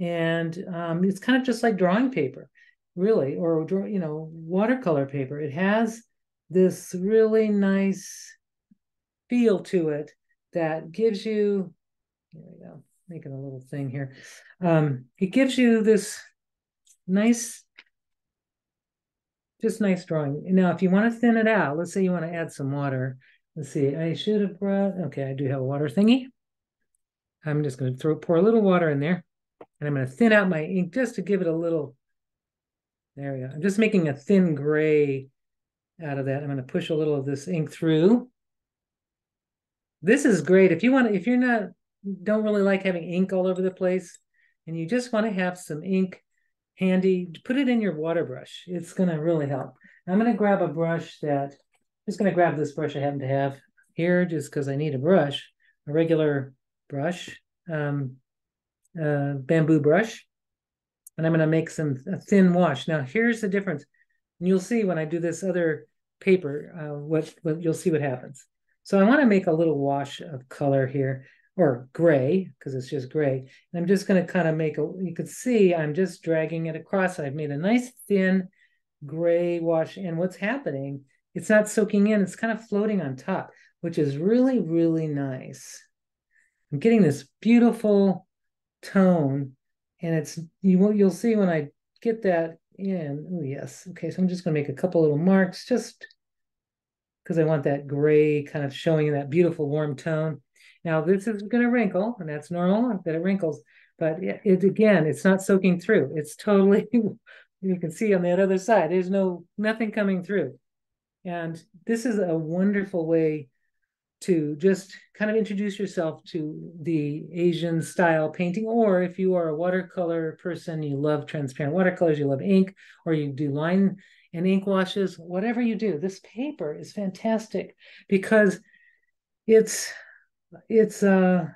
and um, it's kind of just like drawing paper really or you know watercolor paper. It has this really nice feel to it that gives you here we go making a little thing here. Um, it gives you this nice just nice drawing. Now if you want to thin it out let's say you want to add some water. Let's see i should have brought okay i do have a water thingy. I'm just going to throw pour a little water in there and I'm going to thin out my ink just to give it a little, there we go. I'm just making a thin gray out of that. I'm going to push a little of this ink through. This is great. If you want if you're not, don't really like having ink all over the place and you just want to have some ink handy, put it in your water brush. It's going to really help. I'm going to grab a brush that, I'm just going to grab this brush I happen to have here just because I need a brush, a regular brush. Um, uh, bamboo brush. and I'm going to make some a thin wash. Now, here's the difference. And you'll see when I do this other paper, uh, what, what you'll see what happens. So I want to make a little wash of color here or gray because it's just gray. And I'm just going to kind of make a, you can see I'm just dragging it across. I've made a nice thin gray wash. And what's happening, it's not soaking in, it's kind of floating on top, which is really, really nice. I'm getting this beautiful tone and it's, you will, you'll see when I get that in, oh yes. Okay, so I'm just gonna make a couple little marks just because I want that gray kind of showing that beautiful warm tone. Now this is going to wrinkle, and that's normal that it wrinkles. But it, it, again, it's not soaking through. It's totally. you can see on that other side. There's no nothing coming through, and this is a wonderful way to just kind of introduce yourself to the Asian style painting. Or if you are a watercolor person, you love transparent watercolors, you love ink, or you do line and ink washes, whatever you do, this paper is fantastic because it's it's uh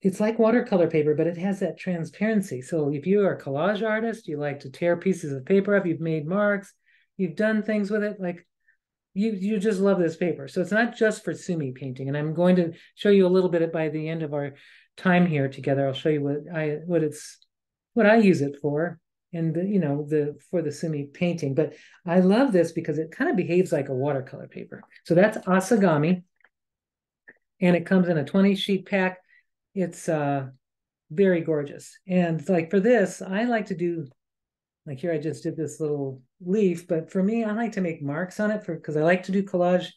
it's like watercolor paper, but it has that transparency. So if you are a collage artist, you like to tear pieces of paper up, you've made marks, you've done things with it, like you you just love this paper. So it's not just for sumi painting. And I'm going to show you a little bit by the end of our time here together. I'll show you what I what it's what I use it for and the, you know the for the sumi painting. But I love this because it kind of behaves like a watercolor paper. So that's asagami and it comes in a 20 sheet pack. It's uh, very gorgeous. And like for this, I like to do, like here I just did this little leaf, but for me, I like to make marks on it for because I like to do collage,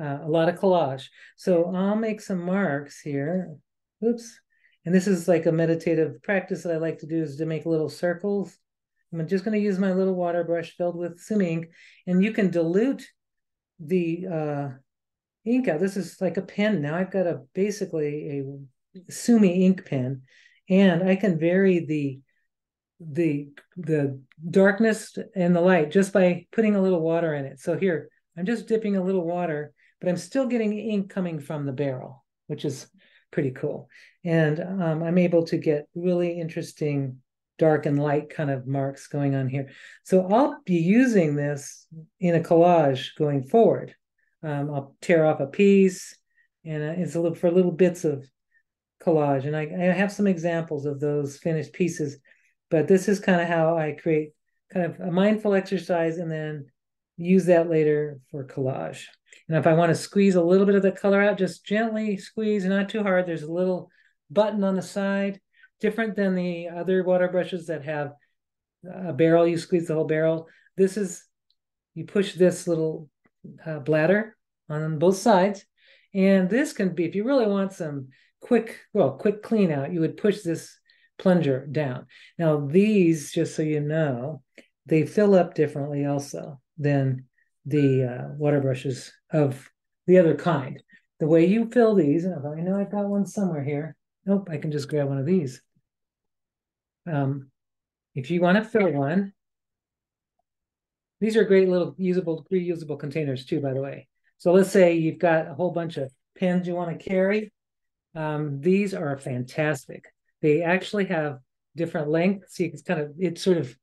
uh, a lot of collage. So I'll make some marks here. Oops. And this is like a meditative practice that I like to do is to make little circles. I'm just going to use my little water brush filled with sumi ink, and you can dilute the uh, ink out. This is like a pen. Now I've got a basically a Sumi ink pen, and I can vary the the the darkness and the light just by putting a little water in it. So here I'm just dipping a little water, but I'm still getting ink coming from the barrel, which is pretty cool. And um, I'm able to get really interesting dark and light kind of marks going on here. So I'll be using this in a collage going forward. Um, I'll tear off a piece, and uh, it's a little for little bits of collage. And I, I have some examples of those finished pieces, but this is kind of how I create kind of a mindful exercise and then use that later for collage. And if I want to squeeze a little bit of the color out, just gently squeeze, not too hard. There's a little button on the side, different than the other water brushes that have a barrel. You squeeze the whole barrel. This is, you push this little uh, bladder on both sides. And this can be, if you really want some quick, well, quick clean out, you would push this plunger down. Now, these, just so you know, they fill up differently also than the uh, water brushes of the other kind. The way you fill these, and I know I've got one somewhere here. Nope, I can just grab one of these. Um, if you want to fill one, these are great little usable, reusable containers too, by the way. So let's say you've got a whole bunch of pens you want to carry. Um, these are fantastic. They actually have different lengths. You can kind of, it sort of,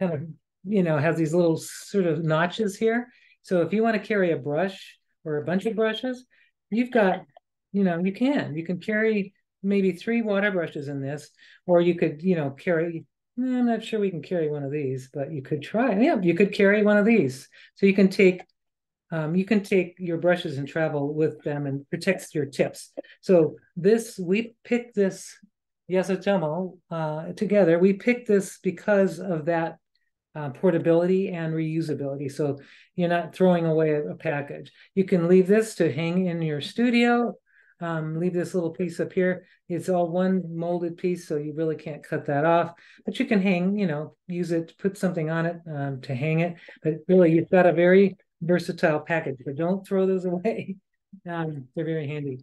kind of, you know, has these little sort of notches here. So if you want to carry a brush or a bunch of brushes, you've got, you know, you can. You can carry maybe three water brushes in this, or you could, you know, carry I'm not sure we can carry one of these, but you could try. Yeah, you could carry one of these. So you can take um, you can take your brushes and travel with them and protects your tips. So this we picked this Yasutomo uh, together. We picked this because of that uh, portability and reusability. So you're not throwing away a, package. You can leave this to hang in your studio um, leave this little piece up here. It's all one molded piece, so you really can't cut that off. But you can hang, you know, use it, put something on it um, to hang it. But really, you've got a very versatile package. But don't throw those away. Um, they're very handy.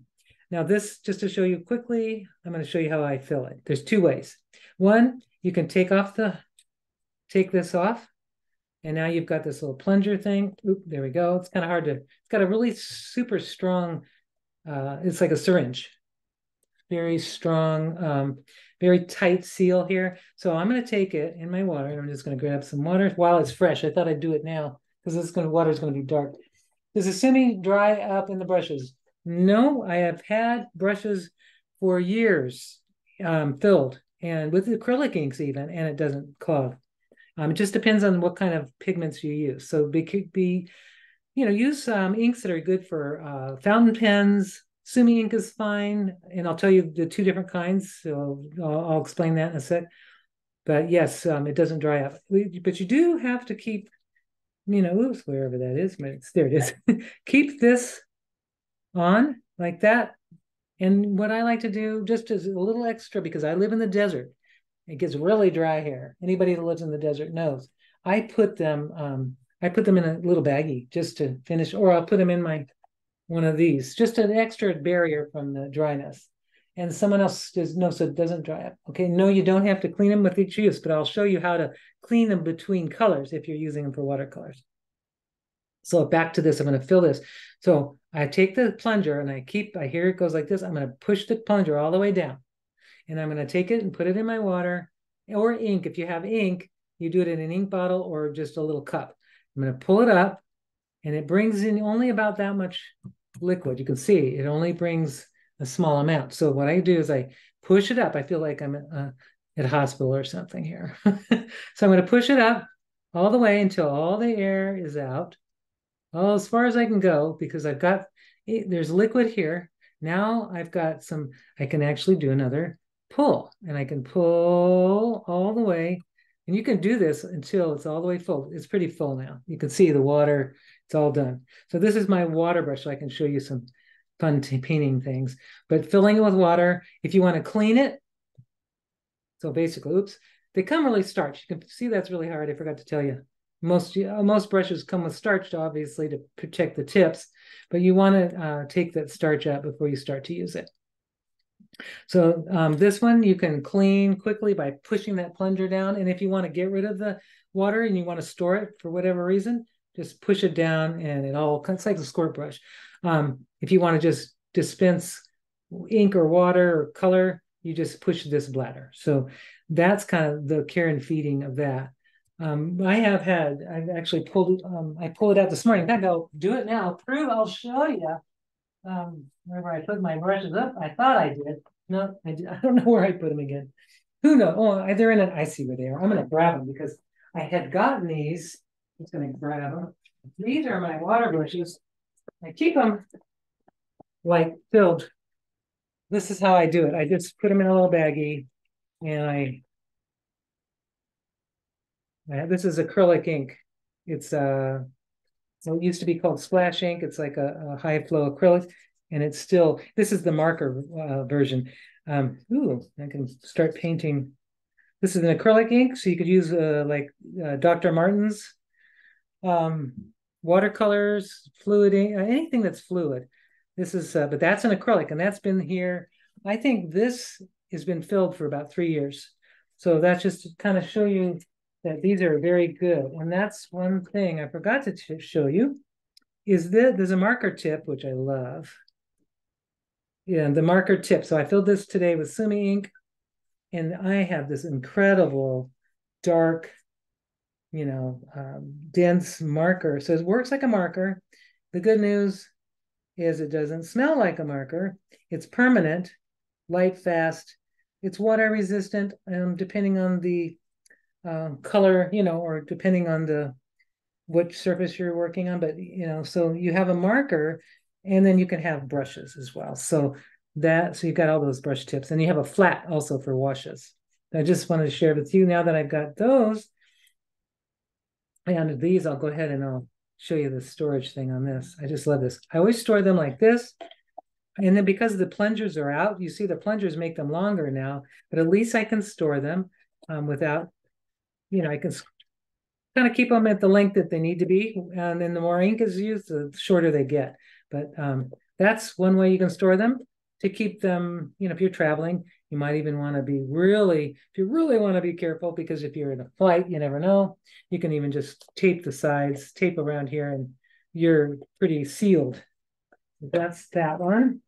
Now, this, just to show you quickly, I'm going to show you how I fill it. There's two ways. One, you can take off the, take this off, and now you've got this little plunger thing. Oop, there we go. It's kind of hard to, it's got a really super strong uh, it's like a syringe. very strong, um, very tight seal here. So I'm going to take it in my water and I'm just going to grab some water while it's fresh. I thought I'd do it now because this going to water is going to be dark. Does the sumi dry up in the brushes? No, I have had brushes for years um, filled and with acrylic inks even, and it doesn't clog. Um, it just depends on what kind of pigments you use. So be, be you know, use um, inks that are good for uh, fountain pens. Sumi ink is fine, and I'll tell you the two different kinds. So I'll, I'll explain that in a sec. But yes, um, it doesn't dry up. But you do have to keep, you know, oops, wherever that is. There it is. keep this on like that. And what I like to do, just as a little extra, because I live in the desert, it gets really dry here. Anybody that lives in the desert knows. I put them, um, I put them in a little baggie just to finish, or I'll put them in my one of these, just an extra barrier from the dryness. And someone else does no, so it doesn't dry up. Okay, no, you don't have to clean them with each use, but I'll show you how to clean them between colors if you're using them for watercolors. So back to this, I'm going to fill this. So I take the plunger and I keep, I hear it goes like this. I'm going to push the plunger all the way down and I'm going to take it and put it in my water or ink. If you have ink, you do it in an ink bottle or just a little cup. I'm going to pull it up and it brings in only about that much liquid. You can see it only brings a small amount. So what I do is I push it up. I feel like I'm uh, at hospital or something here. so I'm going to push it up all the way until all the air is out well, as far as I can go because I've got eh, there's liquid here. Now I've got some, I can actually do another pull and I can pull all the way. And you can do this until it's all the way full. It's pretty full now. You can see the water, it's all done. So this is my water brush. So I can show you some fun painting things. But filling it with water, if you want to clean it, so basically, oops, they come really starched. You can see that's really hard. I forgot to tell you. Most uh, most brushes come with starch, obviously, to protect the tips, but you want to uh, take that starch out before you start to use it. So um, this one you can clean quickly by pushing that plunger down. And if you want to get rid of the water and you want to store it for whatever reason, just push it down and it all, it's like a squirt brush. Um, if you want to just dispense ink or water or color, you just push this bladder. So that's kind of the care and feeding of that. Um, I have had, I've actually pulled it, um, I pulled it out this morning. In fact, I go do it now. Prove, I'll show you. Um, wherever I put my brushes up, I thought I did. No, I, did, I don't know where I put them again. Who knows? Oh, they're in an, I see where they are. I'm going to grab them because I had gotten these. I'm just going to grab them. These are my water brushes. I keep them like filled. This is how I do it. I just put them in a little baggie and I this is acrylic ink. It's uh, it used to be called splash ink. It's like a, a high flow acrylic, and it's still. This is the marker uh, version. Um, ooh, I can start painting. This is an acrylic ink, so you could use uh, like uh, Dr. Martin's um, watercolors, fluid uh, anything that's fluid. This is, uh, but that's an acrylic, and that's been here. I think this has been filled for about three years. So that's just to kind of show you that these are very good. And that's one thing I forgot to show you is that there's a marker tip, which I love. Yeah, the marker tip. So I filled this today with Sumi ink and I have this incredible dark, you know, um, dense marker. So it works like a marker. The good news is it doesn't smell like a marker. It's permanent, light fast. It's water resistant, um, depending on the um, color, you know, or depending on the which surface you're working on. But you know, so you have a marker, and then you can have brushes as well. So that so you've got all those brush tips, and you have a flat also for washes. I just wanted to share with you now that I've got those. And these, I'll go ahead and I'll show you the storage thing on this. I just love this. I always store them like this. And then because the plungers are out, you see the plungers make them longer now, but at least I can store them um, without you know, I can kind of keep them at the length that they need to be. And then the more ink is used, the shorter they get. But um, that's one way you can store them to keep them, you know, if you're traveling, you might even want to be really, if you really want to be careful, because if you're in a flight, you never know. You can even just tape the sides, tape around here, and you're pretty sealed. That's that one.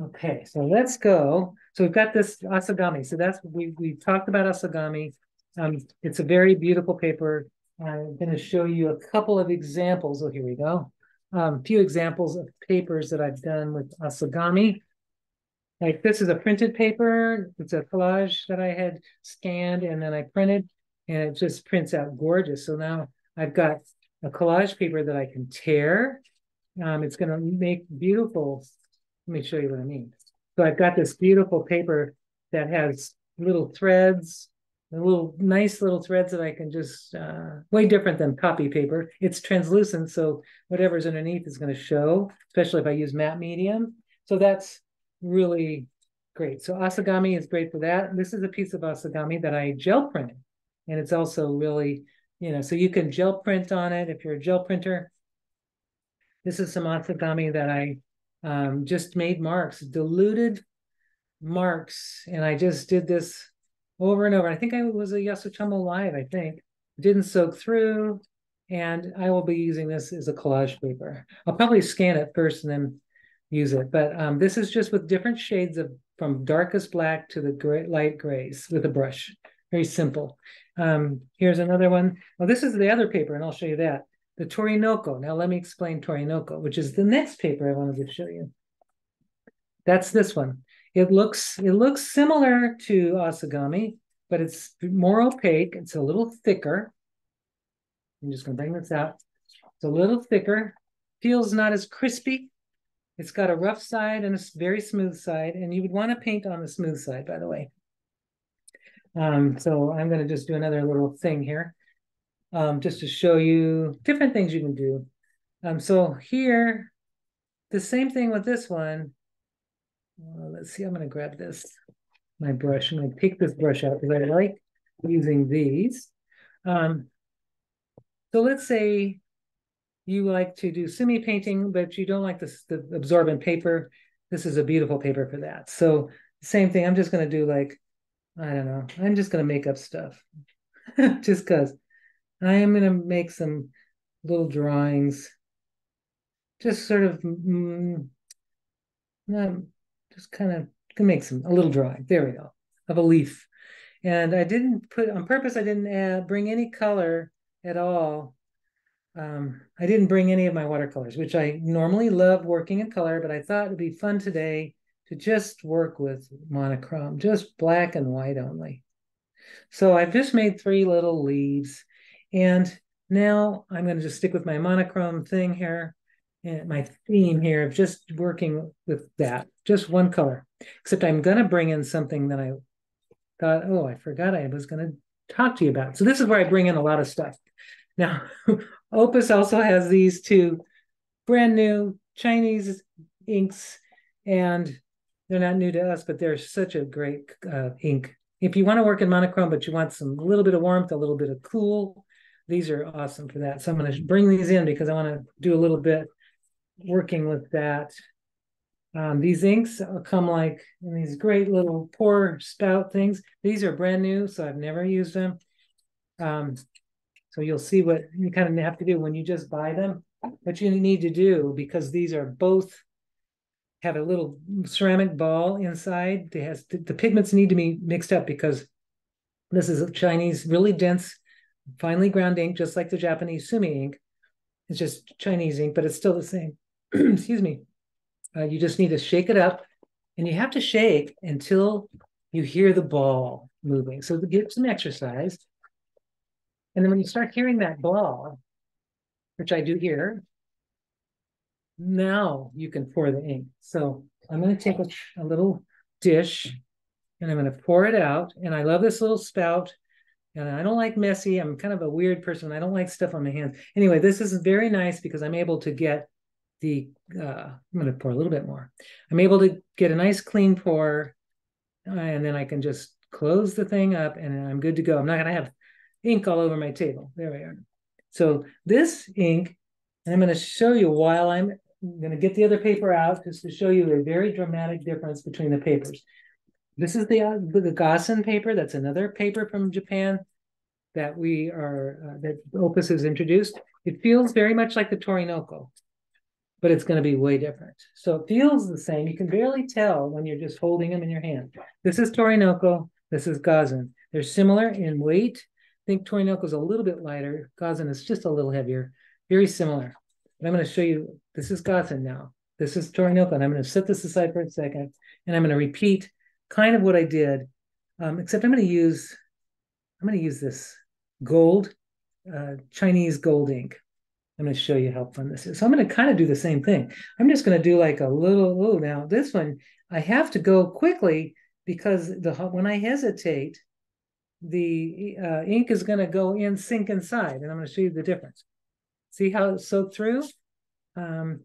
Okay, so let's go. So we've got this Asagami. So that's we we talked about Asagami. Um, it's a very beautiful paper. I'm going to show you a couple of examples. Oh, here we go. A um, few examples of papers that I've done with Asagami. Like this is a printed paper. It's a collage that I had scanned and then I printed, and it just prints out gorgeous. So now I've got a collage paper that I can tear. Um, it's going to make beautiful. Let me show you what I mean. So I've got this beautiful paper that has little threads, little nice little threads that I can just uh, way different than copy paper. It's translucent, so whatever's underneath is going to show, especially if I use matte medium. So that's really great. So Asagami is great for that. This is a piece of Asagami that I gel printed, and it's also really you know, so you can gel print on it if you're a gel printer. This is some Asagami that I um, just made marks, diluted marks, and I just did this over and over. I think I was a Yasutomo Live, I think. Didn't soak through, and I will be using this as a collage paper. I'll probably scan it first and then use it, but um, this is just with different shades of from darkest black to the gray, light grays with a brush. Very simple. Um, here's another one. Well, this is the other paper, and I'll show you that. The Torinoko. Now let me explain Torinoko, which is the next paper I wanted to show you. That's this one. It looks it looks similar to Asagami, but it's more opaque. It's a little thicker. I'm just going to bring this out. It's a little thicker. Feels not as crispy. It's got a rough side and a very smooth side, and you would want to paint on the smooth side, by the way. Um, so I'm going to just do another little thing here, um, just to show you different things you can do. Um, so here, the same thing with this one, well, let's see, I'm going to grab this, my brush. I'm going to take this brush out because I like using these. Um, so let's say you like to do sumi painting, but you don't like this, the absorbent paper. This is a beautiful paper for that. So same thing, I'm just going to do like, I don't know. I'm just going to make up stuff just because I am going to make some little drawings, just sort of mm, just kind of can make some a little drawing. There we go of a leaf, and I didn't put on purpose. I didn't add, bring any color at all. Um, I didn't bring any of my watercolors, which I normally love working in color, but I thought it'd be fun today to just work with monochrome, just black and white only. So I've just made three little leaves, and now I'm going to just stick with my monochrome thing here my theme here of just working with that, just one color. Except I'm going to bring in something that I thought, oh, I forgot I was going to talk to you about. So this is where I bring in a lot of stuff. Now, Opus also has these two brand new Chinese inks, and they're not new to us, but they're such a great uh, ink. If you want to work in monochrome, but you want some little bit of warmth, a little bit of cool, these are awesome for that. So I'm going to bring these in because I want to do a little bit working with that. Um, these inks come like in these great little pour spout things. These are brand new, so I've never used them. Um, so you'll see what you kind of have to do when you just buy them. What you need to do, because these are both have a little ceramic ball inside. They has the, the pigments need to be mixed up because this is a Chinese, really dense, finely ground ink, just like the Japanese sumi ink. It's just Chinese ink, but it's still the same. excuse me, uh, you just need to shake it up and you have to shake until you hear the ball moving. So get some exercise. And then when you start hearing that ball, which I do hear, now you can pour the ink. So I'm going to take a, a little dish and I'm going to pour it out. And I love this little spout. And I don't like messy. I'm kind of a weird person. I don't like stuff on my hands. Anyway, this is very nice because I'm able to get the uh, I'm going to pour a little bit more. I'm able to get a nice clean pour, and then I can just close the thing up, and I'm good to go. I'm not going to have ink all over my table. There we are. So this ink, and I'm going to show you while I'm, going to get the other paper out just to show you a very dramatic difference between the papers. This is the uh, the Gassen paper. That's another paper from Japan that we are uh, that Opus has introduced. It feels very much like the Torinoko but it's going to be way different. So it feels the same. You can barely tell when you're just holding them in your hand. This is Torinoko. This is Gassen. They're similar in weight. I think Torinoko is a little bit lighter. Gassen is just a little heavier. Very similar. But I'm going to show you. This is Gassen now. This is Torinoko, and I'm going to set this aside for a second, and I'm going to repeat kind of what I did, um, except I'm going to use I'm going to use this gold, uh, Chinese gold ink. I'm going to show you how fun this is. So I'm going to kind of do the same thing. I'm just going to do like a little, oh, now this one, I have to go quickly because the when I hesitate, the uh, ink is going to go in, sink inside, and I'm going to show you the difference. See how it soaked through? Um,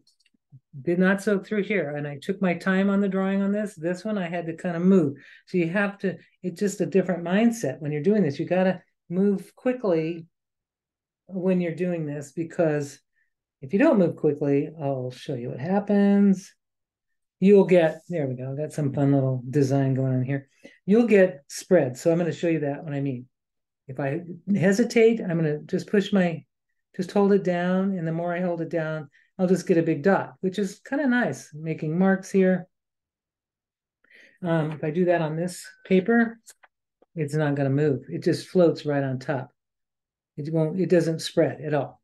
did not soak through here. And I took my time on the drawing on this. This one I had to kind of move. So you have to, it's just a different mindset when you're doing this. You got to move quickly when you're doing this because if you don't move quickly, I'll show you what happens. You'll get, there we go, I got some fun little design going on here. You'll get spread. So I'm going to show you that what I mean. If I hesitate, I'm going to just push my, just hold it down. And the more I hold it down, I'll just get a big dot, which is kind of nice, making marks here. Um, if I do that on this paper, it's not going to move. It just floats right on top. It won't, it doesn't spread at all.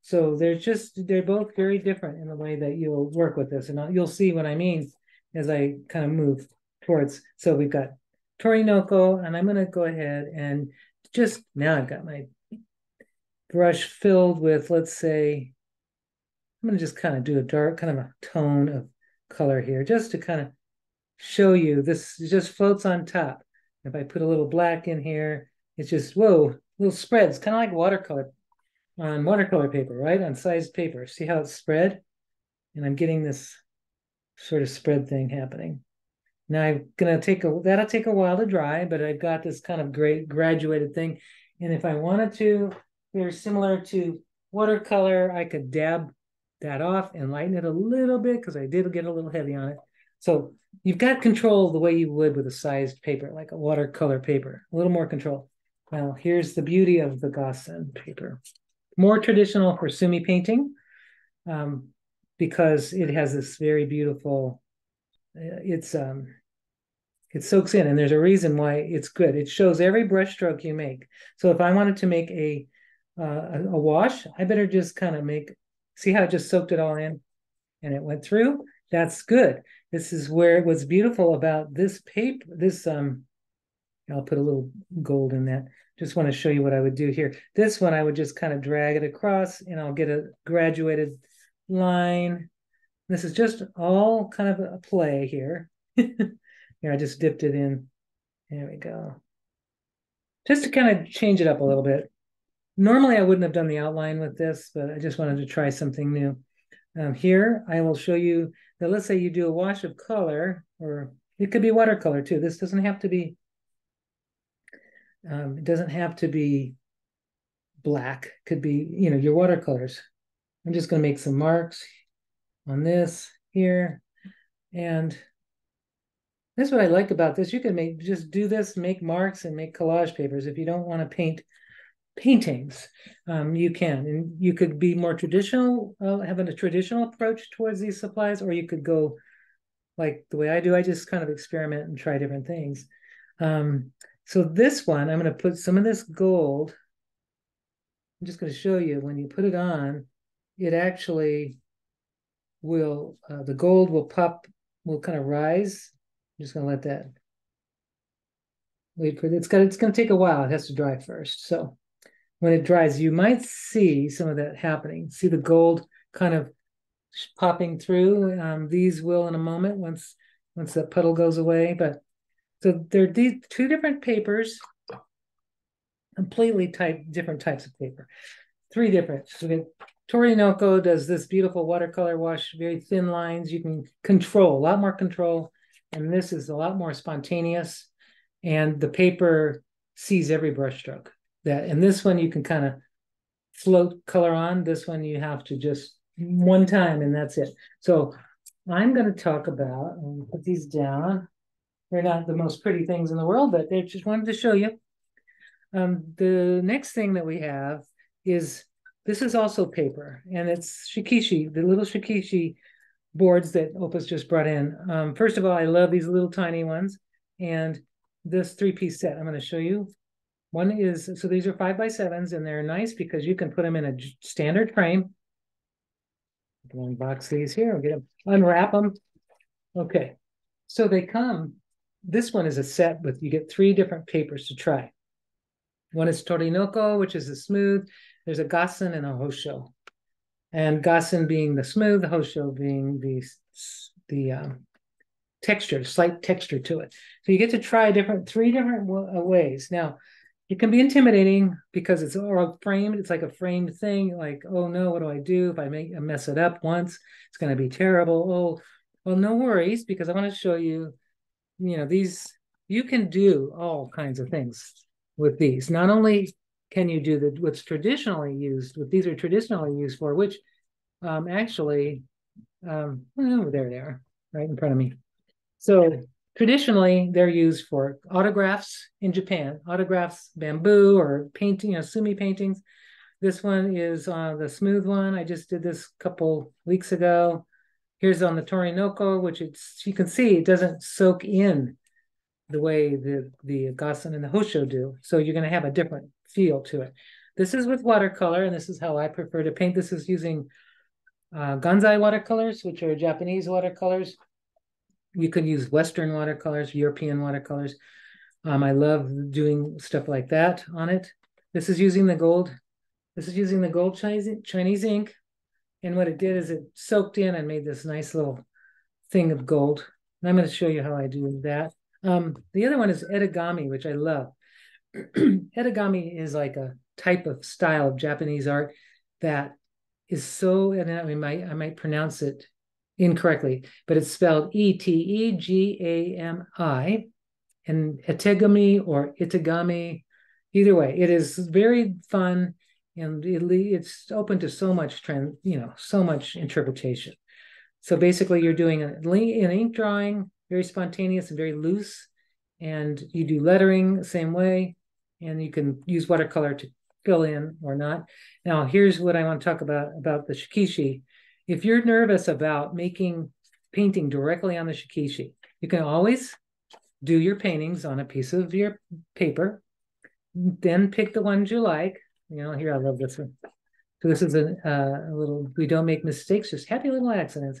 So they're just, they're both very different in the way that you'll work with this. And you'll see what I mean as I kind of move towards. So we've got Torinoko, and I'm going to go ahead and just, now I've got my brush filled with, let's say, I'm going to just kind of do a dark, kind of a tone of color here, just to kind of show you this just floats on top. If I put a little black in here, it's just, whoa, little spreads, kind of like watercolor on watercolor paper, right? On sized paper. See how it's spread? And I'm getting this sort of spread thing happening. Now I'm gonna take a that'll take a while to dry, but I've got this kind of great graduated thing. And if I wanted to, very similar to watercolor, I could dab that off and lighten it a little bit because I did get a little heavy on it. So you've got control the way you would with a sized paper, like a watercolor paper, a little more control. Now, here's the beauty of the Gassen paper. More traditional for sumi painting um, because it has this very beautiful, uh, it's um, it soaks in and there's a reason why it's good. It shows every brush stroke you make. So if I wanted to make a, uh, a wash, I better just kind of make, see how it just soaked it all in and it went through? That's good. This is where what's beautiful about this paper, this um, I'll put a little gold in that. Just want to show you what I would do here. This one, I would just kind of drag it across and I'll get a graduated line. This is just all kind of a play here. here, I just dipped it in. There we go. Just to kind of change it up a little bit. Normally, I wouldn't have done the outline with this, but I just wanted to try something new. Um, here, I will show you that let's say you do a wash of color, or it could be watercolor too. This doesn't have to be um, it doesn't have to be black. Could be, you know, your watercolors. I'm just going to make some marks on this here. And that's what I like about this. You can make just do this, make marks and make collage papers. If you don't want to paint paintings, um, you can. And you could be more traditional, uh, having a traditional approach towards these supplies, or you could go like the way I do. I just kind of experiment and try different things. Um, so this one, I'm going to put some of this gold. I'm just going to show you when you put it on, it actually will, uh, the gold will pop, will kind of rise. I'm just going to let that wait for it. It's got, it's going to take a while. It has to dry first. So when it dries, you might see some of that happening. See the gold kind of popping through. Um, these will in a moment once once that puddle goes away, but so they're these two different papers, completely type different types of paper. Three different. So we Torinoko does this beautiful watercolor wash, very thin lines. You can control, a lot more control. And this is a lot more spontaneous. And the paper sees every brushstroke. That and this one you can kind of float color on. This one you have to just one time and that's it. So I'm going to talk about, put these down. They're not the most pretty things in the world, but they just wanted to show you. Um, the next thing that we have is this is also paper, and it's shikishi, the little shikishi boards that Opus just brought in. Um, first of all, I love these little tiny ones, and this three-piece set I'm going to show you. One is so these are five by sevens, and they're nice because you can put them in a standard frame. Unbox these here. Get them, unwrap them. Okay, so they come. This one is a set with you get three different papers to try. One is Torinoko, which is the smooth. There's a Gassen and a Hosho. And Gassen being the smooth, Hosho being the, the um, texture, slight texture to it. So you get to try different, three different uh, ways. Now, it can be intimidating because it's all framed. It's like a framed thing. Like, oh no, what do I do if I make I mess it up once? It's going to be terrible. Oh, well, no worries because I want to show you. You know, these you can do all kinds of things with these. Not only can you do the what's traditionally used, what these are traditionally used for, which um, actually, um, oh, there they are, right in front of me. So traditionally, they're used for autographs in Japan, autographs, bamboo or painting, you know, sumi paintings. This one is uh, the smooth one. I just did this a couple weeks ago. Here's on the Torinoko, which it's you can see it doesn't soak in the way the the Gassen and the Hosho do. So you're going to have a different feel to it. This is with watercolor, and this is how I prefer to paint. This is using uh, Gansai watercolors, which are Japanese watercolors. You can use Western watercolors, European watercolors. Um, I love doing stuff like that on it. This is using the gold. This is using the gold Chinese, Chinese ink. And what it did is it soaked in and made this nice little thing of gold. And I'm going to show you how I do that. Um, the other one is Etegami, which I love. Etegami is like a type of style of Japanese art that is so, and I might I might pronounce it incorrectly, but it's spelled E T E G A M I, and etegami or itagami. Either way, it is very fun and it, it's open to so much trend, you know, so much interpretation. So basically, you're doing an ink drawing very spontaneous and very loose. And you do lettering the same way, and you can use watercolor to fill in or not. Now, here's what I want to talk about about the shikishi. If you're nervous about making painting directly on the shikishi, you can always do your paintings on a piece of your paper, then pick the ones you like. You know, here I love this one. So this is a, uh, a little. We don't make mistakes, just happy little accidents.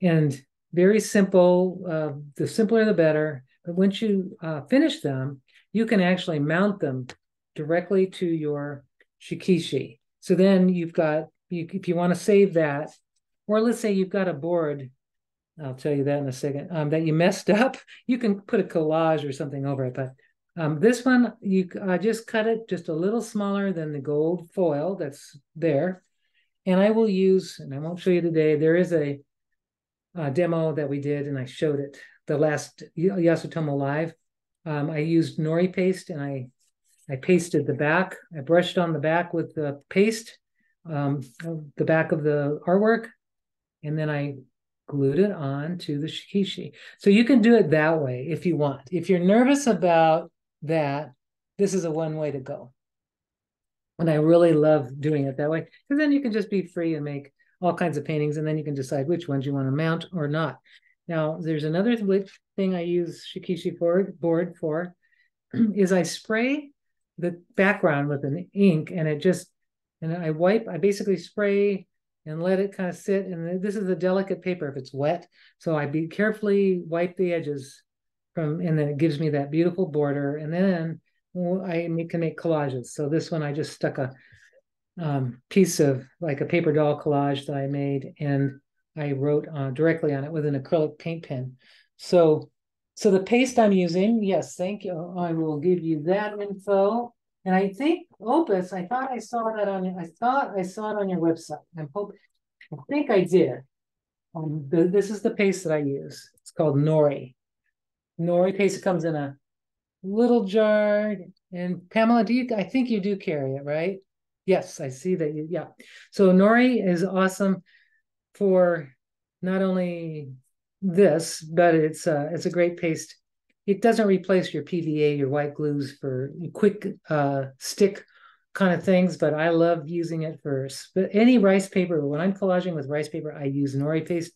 And very simple. Uh, the simpler, the better. But once you uh, finish them, you can actually mount them directly to your shikishi. So then you've got, you, if you want to save that, or let's say you've got a board, I'll tell you that in a second, um, that you messed up, you can put a collage or something over it. But um, this one, you I just cut it just a little smaller than the gold foil that's there. And I will use, and I won't show you today, there is a uh, demo that we did, and I showed it the last Yasutomo Live. Um, I used nori paste and I I pasted the back. I brushed on the back with the paste, um, the back of the artwork, and then I glued it on to the shikishi. So you can do it that way if you want. If you're nervous about that, this is a one way to go. And I really love doing it that way because then you can just be free and make all kinds of paintings, and then you can decide which ones you want to mount or not. Now, there's another thing I use Shikishi board, board for, is I spray the background with an ink, and it just, and I wipe, I basically spray and let it kind of sit. And this is a delicate paper if it's wet, so I be carefully wipe the edges from, and then it gives me that beautiful border. And then I can make collages. So this one I just stuck a um, piece of like a paper doll collage that I made, and I wrote uh, directly on it with an acrylic paint pen. So, so the paste I'm using, yes, thank you. I will give you that info. And I think Opus, I thought I saw that on. I thought I saw it on your website. I'm hope, I think I did. Um, the, this is the paste that I use. It's called Nori. Nori paste comes in a little jar. And Pamela, do you? I think you do carry it, right? Yes, I see that. You, yeah. So Nori is awesome for not only this, but it's uh, it's a great paste. It doesn't replace your PVA, your white glues for quick uh, stick kind of things, but I love using it for any rice paper. When I'm collaging with rice paper, I use nori paste.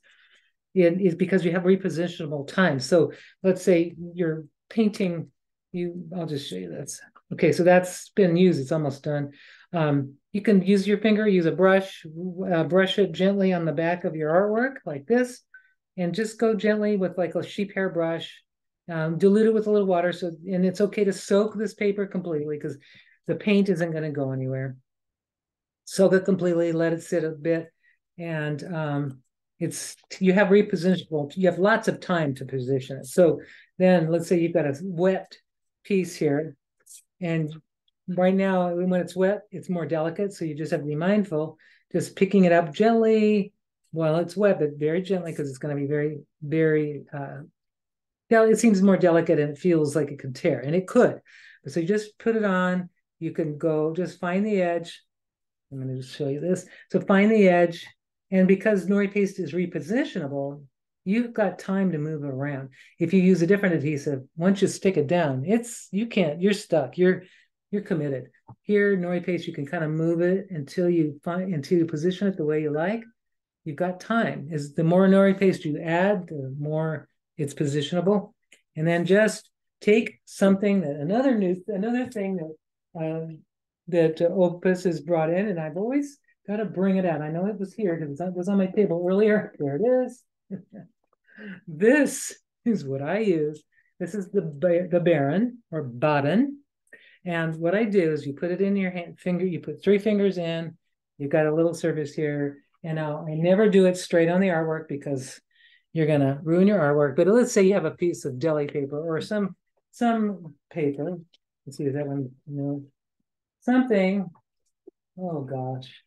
It is because you have repositionable time. So let's say you're painting, you I'll just show you this. Okay, so that's been used, it's almost done. Um, you can use your finger, use a brush, uh, brush it gently on the back of your artwork like this, and just go gently with like a sheep hair brush, um, dilute it with a little water. So, and it's okay to soak this paper completely because the paint isn't going to go anywhere. Soak it completely, let it sit a bit, and um, it's you have repositionable. You have lots of time to position it. So then, let's say you've got a wet piece here, and right now when it's wet, it's more delicate. So you just have to be mindful, just picking it up gently while it's wet, but very gently because it's going to be very, very. Uh, it seems more delicate and it feels like it could tear, and it could. So you just put it on you can go just find the edge. I'm going to just show you this. So find the edge. And because nori paste is repositionable, you've got time to move around. If you use a different adhesive, once you stick it down, it's you can't, you're stuck. You're you're committed. Here, nori paste, you can kind of move it until you find until you position it the way you like. You've got time. Is the more nori paste you add, the more it's positionable. And then just take something that another new another thing that um, that uh, Opus has brought in, and I've always got to bring it out. I know it was here because it was on my table earlier. There it is. this is what I use. This is the the Baren or Baden, and what I do is you put it in your hand finger. You put three fingers in. You've got a little surface here, and now I never do it straight on the artwork because you're gonna ruin your artwork. But let's say you have a piece of deli paper or some some paper Let's see, is that one? No. Something. Oh gosh.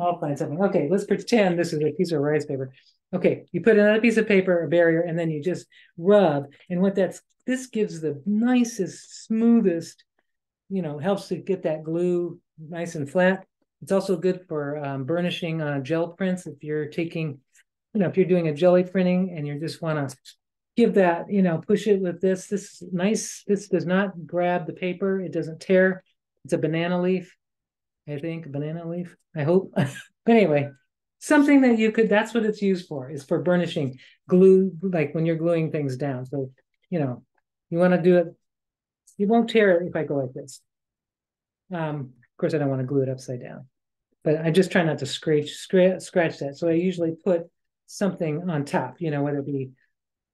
I'll find something. Okay, let's pretend this is a piece of rice paper. Okay, you put another piece of paper, a barrier, and then you just rub. And what that's this gives the nicest, smoothest, you know, helps to get that glue nice and flat. It's also good for um, burnishing on gel prints if you're taking, you know, if you're doing a jelly printing and you just want to give that, you know, push it with this. This is nice, this does not grab the paper. It doesn't tear. It's a banana leaf, I think, banana leaf, I hope. but anyway, something that you could, that's what it's used for, is for burnishing glue, like when you're gluing things down. So, you know, you want to do it, you won't tear it if I go like this. Um, of course, I don't want to glue it upside down, but I just try not to scratch, scratch, scratch that. So I usually put something on top, you know, whether it be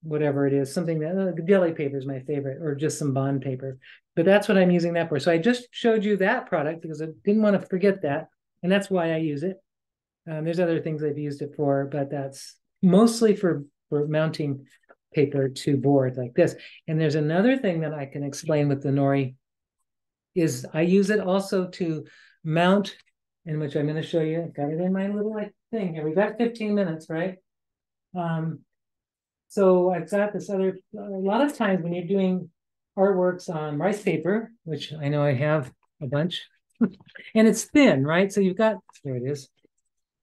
whatever it is, something that uh, deli paper is my favorite, or just some bond paper. But that's what I'm using that for. So I just showed you that product because I didn't want to forget that, and that's why I use it. Um, there's other things I've used it for, but that's mostly for for mounting paper to board like this. And there's another thing that I can explain with the nori is I use it also to mount, in which I'm going to show you. I've got it in my little like thing here. We've got 15 minutes, right? Um, so I've got this other, a lot of times when you're doing artworks on rice paper, which I know I have a bunch, and it's thin, right? So you've got, there it is.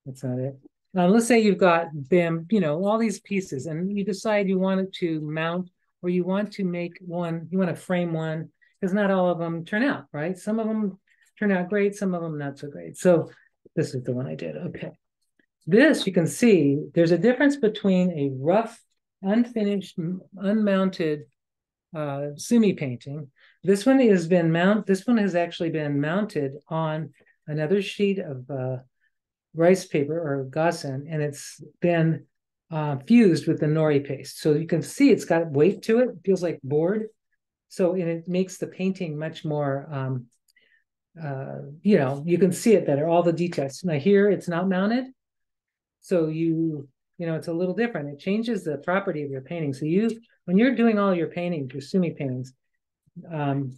That's not it. Now, let's say you've got them, you know, all these pieces, and you decide you want it to mount or you want to make one, you want to frame one, because not all of them turn out, right? Some of them turn out great, some of them not so great. So this is the one I did. Okay. This, you can see, there's a difference between a rough unfinished, unmounted uh, Sumi painting. This one has been mount. This one has actually been mounted on another sheet of uh, rice paper or Gassen, and it's been uh, fused with the nori paste. So you can see it's got weight to it. it feels like board. So and it makes the painting much more. Um, uh, you know, you can see it better. All the details. Now here it's not mounted, so you you know, it's a little different. It changes the property of your painting. So you, when you're doing all your paintings, your sumi paintings, um,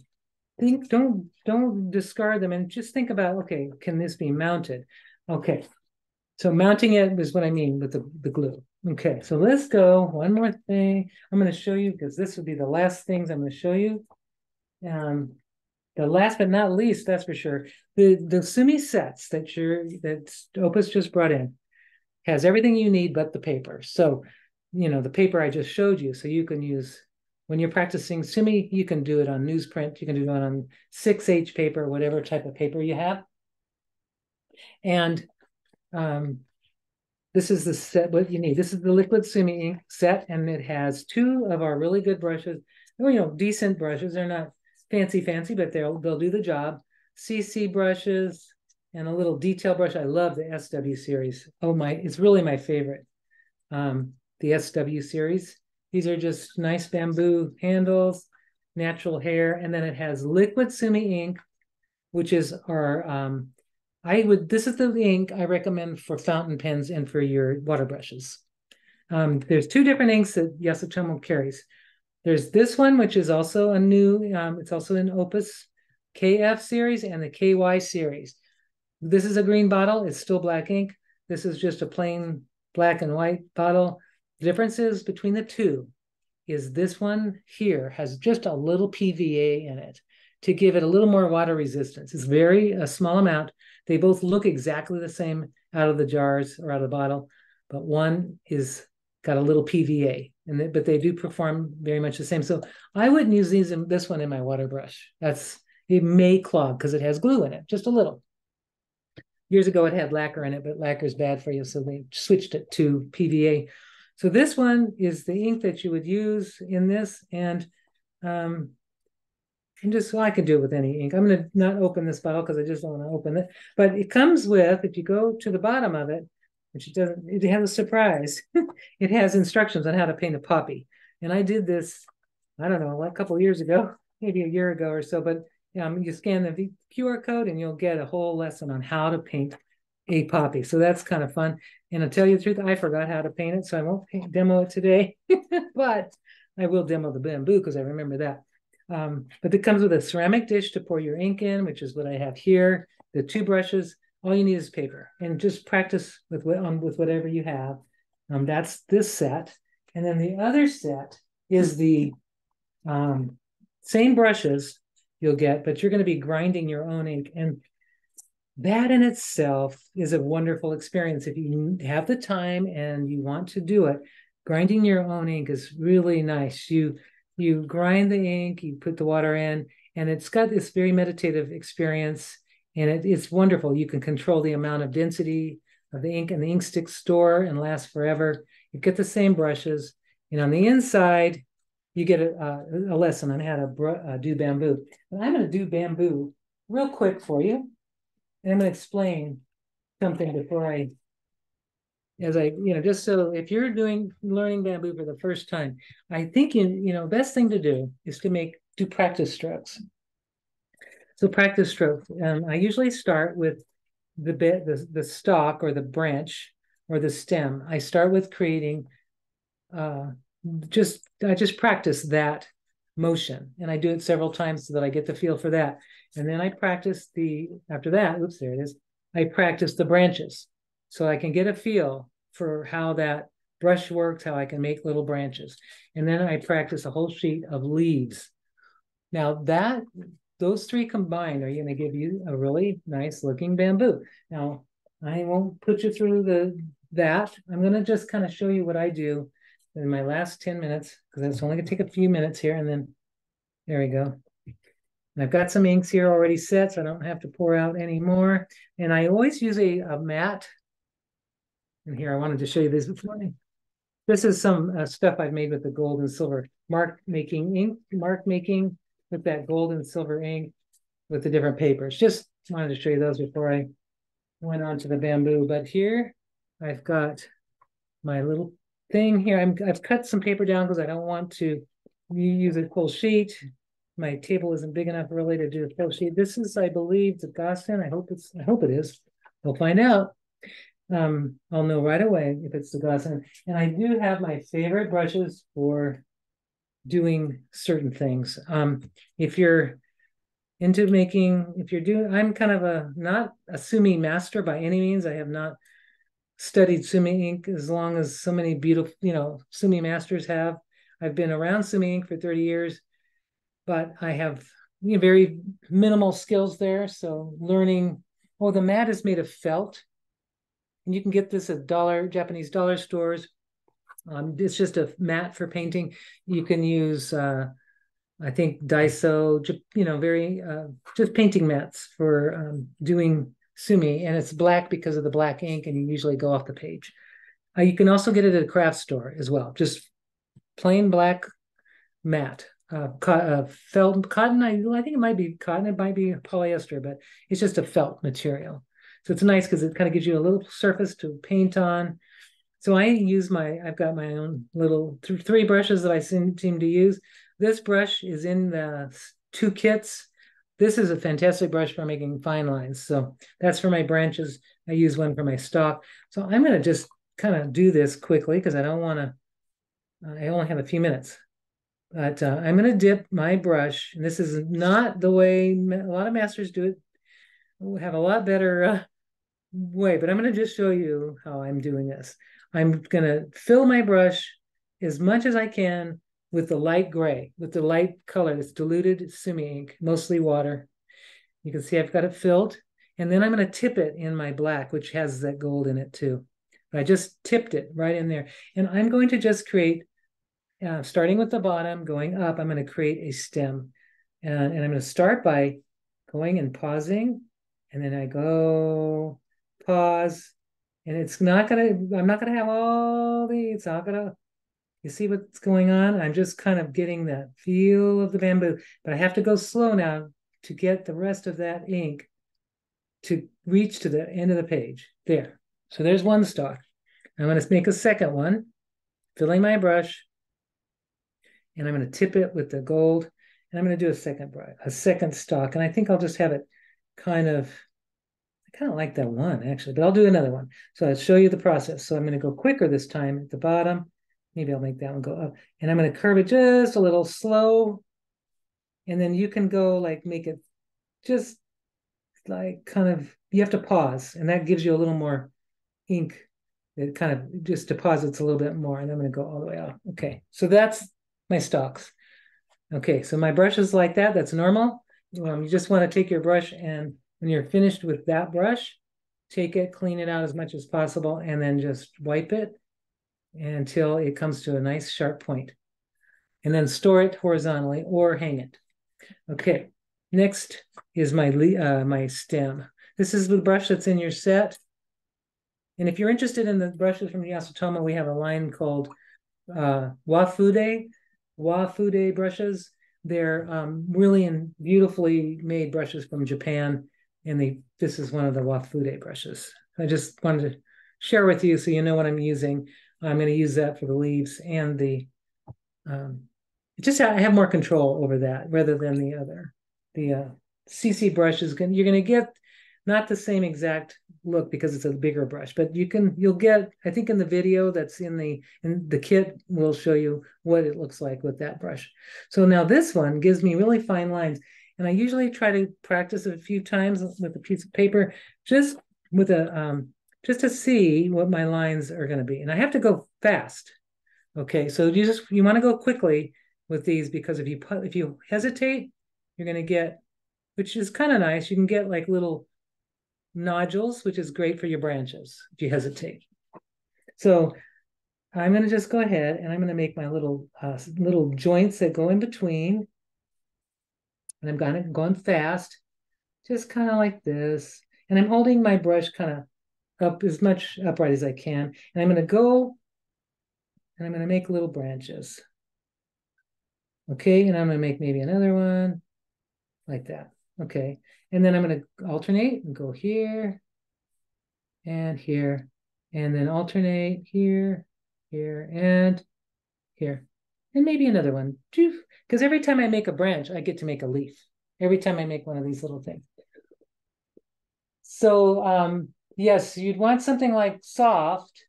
think don't don't discard them and just think about okay, can this be mounted? Okay, so mounting it is what I mean with the the glue. Okay, so let's go. One more thing I'm going to show you because this would be the last things I'm going to show you. Um, the last but not least, that's for sure. The the sumi sets that you're that Opus just brought in has everything you need but the paper. So, you know, the paper I just showed you, so you can use when you're practicing sumi, you can do it on newsprint, you can do it on 6H paper, whatever type of paper you have. And um, this is the set, what you need. This is the liquid sumi ink set, and it has two of our really good brushes. You know, decent brushes. They're not fancy, fancy, but they'll they'll do the job. CC brushes and a little detail brush. I love the SW series. Oh my, it's really my favorite. Um, the SW series. These are just nice bamboo handles, natural hair, and then it has liquid sumi ink, which is our um, I would, this is the ink I recommend for fountain pens and for your water brushes. Um, there's two different inks that Yasutomo carries. There's this one, which is also a new, um, it's also an Opus KF series and the KY series. This is a green bottle. It's still black ink. This is just a plain black and white bottle. The differences between the two is this one here has just a little PVA in it to give it a little more water resistance. It's very a small amount, they both look exactly the same out of the jars or out of the bottle, but one is got a little PVA, and they, but they do perform very much the same. So I wouldn't use these in this one in my water brush. That's it may clog because it has glue in it, just a little. Years ago, it had lacquer in it, but lacquer is bad for you, so they switched it to PVA. So this one is the ink that you would use in this, and um, and just well, I can do it with any ink. I'm going to not open this bottle because I just don't want to open it. But it comes with, if you go to the bottom of it, which it doesn't, it has a surprise. it has instructions on how to paint a poppy. And I did this, I don't know, a couple years ago, maybe a year ago or so. But um, you scan the QR code and you'll get a whole lesson on how to paint a poppy. So that's kind of fun. And to tell you the truth, I forgot how to paint it, so I won't paint, demo it today. but I will demo the bamboo because I remember that. Um, but it comes with a ceramic dish to pour your ink in, which is what I have here. The two brushes. All you need is paper, and just practice with what on with whatever you have. Um, that's this set, and then the other set is the um, same brushes you'll get, but you're going to be grinding your own ink, and that in itself is a wonderful experience. If you have the time and you want to do it, grinding your own ink is really nice. You you grind the ink, you put the water in, and it's got this very meditative experience. And it, it's wonderful. You can control the amount of density of the ink, and the ink sticks store and lasts forever. You get the same brushes. And on the inside, you get a, a lesson on how to uh, do bamboo. And I'm going to do bamboo real quick for you. And I'm going to explain something before I as I, you know, just so if you're doing learning bamboo for the first time, I think you, you know, best thing to do is to make do practice strokes. So practice strokes. Um, I usually start with the bit, the the stalk or the branch or the stem. I start with creating. Uh, just I just practice that motion, and I do it several times so that I get the feel for that. And then I practice the after that. Oops, there it is. I practice the branches so I can get a feel for how that brush works, how I can make little branches. And then I practice a whole sheet of leaves. Now that those three combined are going to give you a really nice looking bamboo. Now I won't put you through the that. I'm going to just kind of show you what I do in my last 10 minutes because it's only going to take a few minutes here and then there we go. And I've got some inks here already set, so I don't have to pour out any more. And I always use a, a matte and here I wanted to show you this morning. This is some uh, stuff I've made with the gold and silver mark making ink, mark making with that gold and silver ink with the different papers. Just wanted to show you those before I went on to the bamboo. But here I've got my little thing here. I'm, I've cut some paper down because I don't want to use a full sheet. My table isn't big enough really to do a full sheet. This is, I believe, the Gassen. I hope it's, I hope it is. We'll find out um, I'll know right away if it's the glass. And, and I do have my favorite brushes for doing certain things. Um, if you're into making, if you're doing, I'm kind of a, not a Sumi master by any means. I have not studied Sumi ink as long as so many beautiful, you know, Sumi masters have. I've been around Sumi ink for 30 years, but I have you know, very minimal skills there. So learning, oh, the mat is made of felt and you can get this at dollar Japanese dollar stores. Um, it's just a mat for painting. You can use, uh, I think, Daiso, you know, very uh, just painting mats for um, doing sumi, and it's black because of the black ink, and you usually go off the page. Uh, you can also get it at a craft store as well, just plain black mat. Uh, co- uh, felt cotton. I, I think it might be cotton. It might be polyester, but it's just a felt material. So it's nice because it kind of gives you a little surface to paint on. So I use my, I've got my own little th- three brushes that I seem, seem to use. This brush is in the two kits. This is a fantastic brush for making fine lines. So that's for my branches. I use one for my stalk. So I'm going to just kind of do this quickly because I don't want to, uh, I only have a few minutes. But uh, I'm going to dip my brush. And this is not the way a lot of masters do it. We have a lot better uh, way, but I'm going to just show you how I'm doing this. I'm going to fill my brush as much as I can with the light gray, with the light color. It's diluted sumi ink, mostly water. You can see I've got it filled. And then I'm going to tip it in my black, which has that gold in it too. But I just tipped it right in there. And I'm going to just create, uh, starting with the bottom, going up, I'm going to create a stem. And, and I'm going to start by going and pausing. And then I go pause, and it's not gonna, I'm not gonna have all the, it's not gonna, you see what's going on? I'm just kind of getting that feel of the bamboo, but I have to go slow now to get the rest of that ink to reach to the end of the page. There. So there's one stalk. I'm going to make a second one, filling my brush, and I'm going to tip it with the gold, and I'm going to do a second a second stalk, and I think I'll just have it kind of I kind of like that one actually, but I'll do another one. So I'll show you the process. So I'm going to go quicker this time at the bottom. Maybe I'll make that one go up. And I'm going to curve it just a little slow. And then you can go like make it just like kind of, you have to pause. And that gives you a little more ink. It kind of just deposits a little bit more. And I'm going to go all the way out. Okay. So that's my stalks. Okay. So my brush is like that. That's normal. Um, you just want to take your brush and when you're finished with that brush, take it, clean it out as much as possible, and then just wipe it until it comes to a nice sharp point. And then store it horizontally or hang it. Okay, next is my, uh, my stem. This is the brush that's in your set. And if you're interested in the brushes from Yasutomo, we have a line called uh, Wafude, Wafude brushes. They're um, really and beautifully made brushes from Japan and the this is one of the Wafude brushes. I just wanted to share with you so you know what I'm using. I'm going to use that for the leaves and the um, just I have more control over that rather than the other. The uh, CC brush is going you're going to get not the same exact look because it's a bigger brush, but you can you'll get I think in the video that's in the in the kit will show you what it looks like with that brush. So now this one gives me really fine lines and I usually try to practice a few times with a piece of paper, just with a um, just to see what my lines are going to be. And I have to go fast. Okay, so you just you want to go quickly with these because if you put if you hesitate, you're going to get, which is kind of nice. You can get like little nodules, which is great for your branches if you hesitate. So I'm going to just go ahead and I'm going to make my little uh, little joints that go in between and I'm going going fast, just kind of like this. And I'm holding my brush kind of up as much upright as I can. And I'm going to go and I'm going to make little branches. Okay, and I'm going to make maybe another one like that. Okay, and then I'm going to alternate and go here and here, and then alternate here, here, and here and maybe another one. Because every time I make a branch, I get to make a leaf. Every time I make one of these little things. So um, yes, you'd want something like soft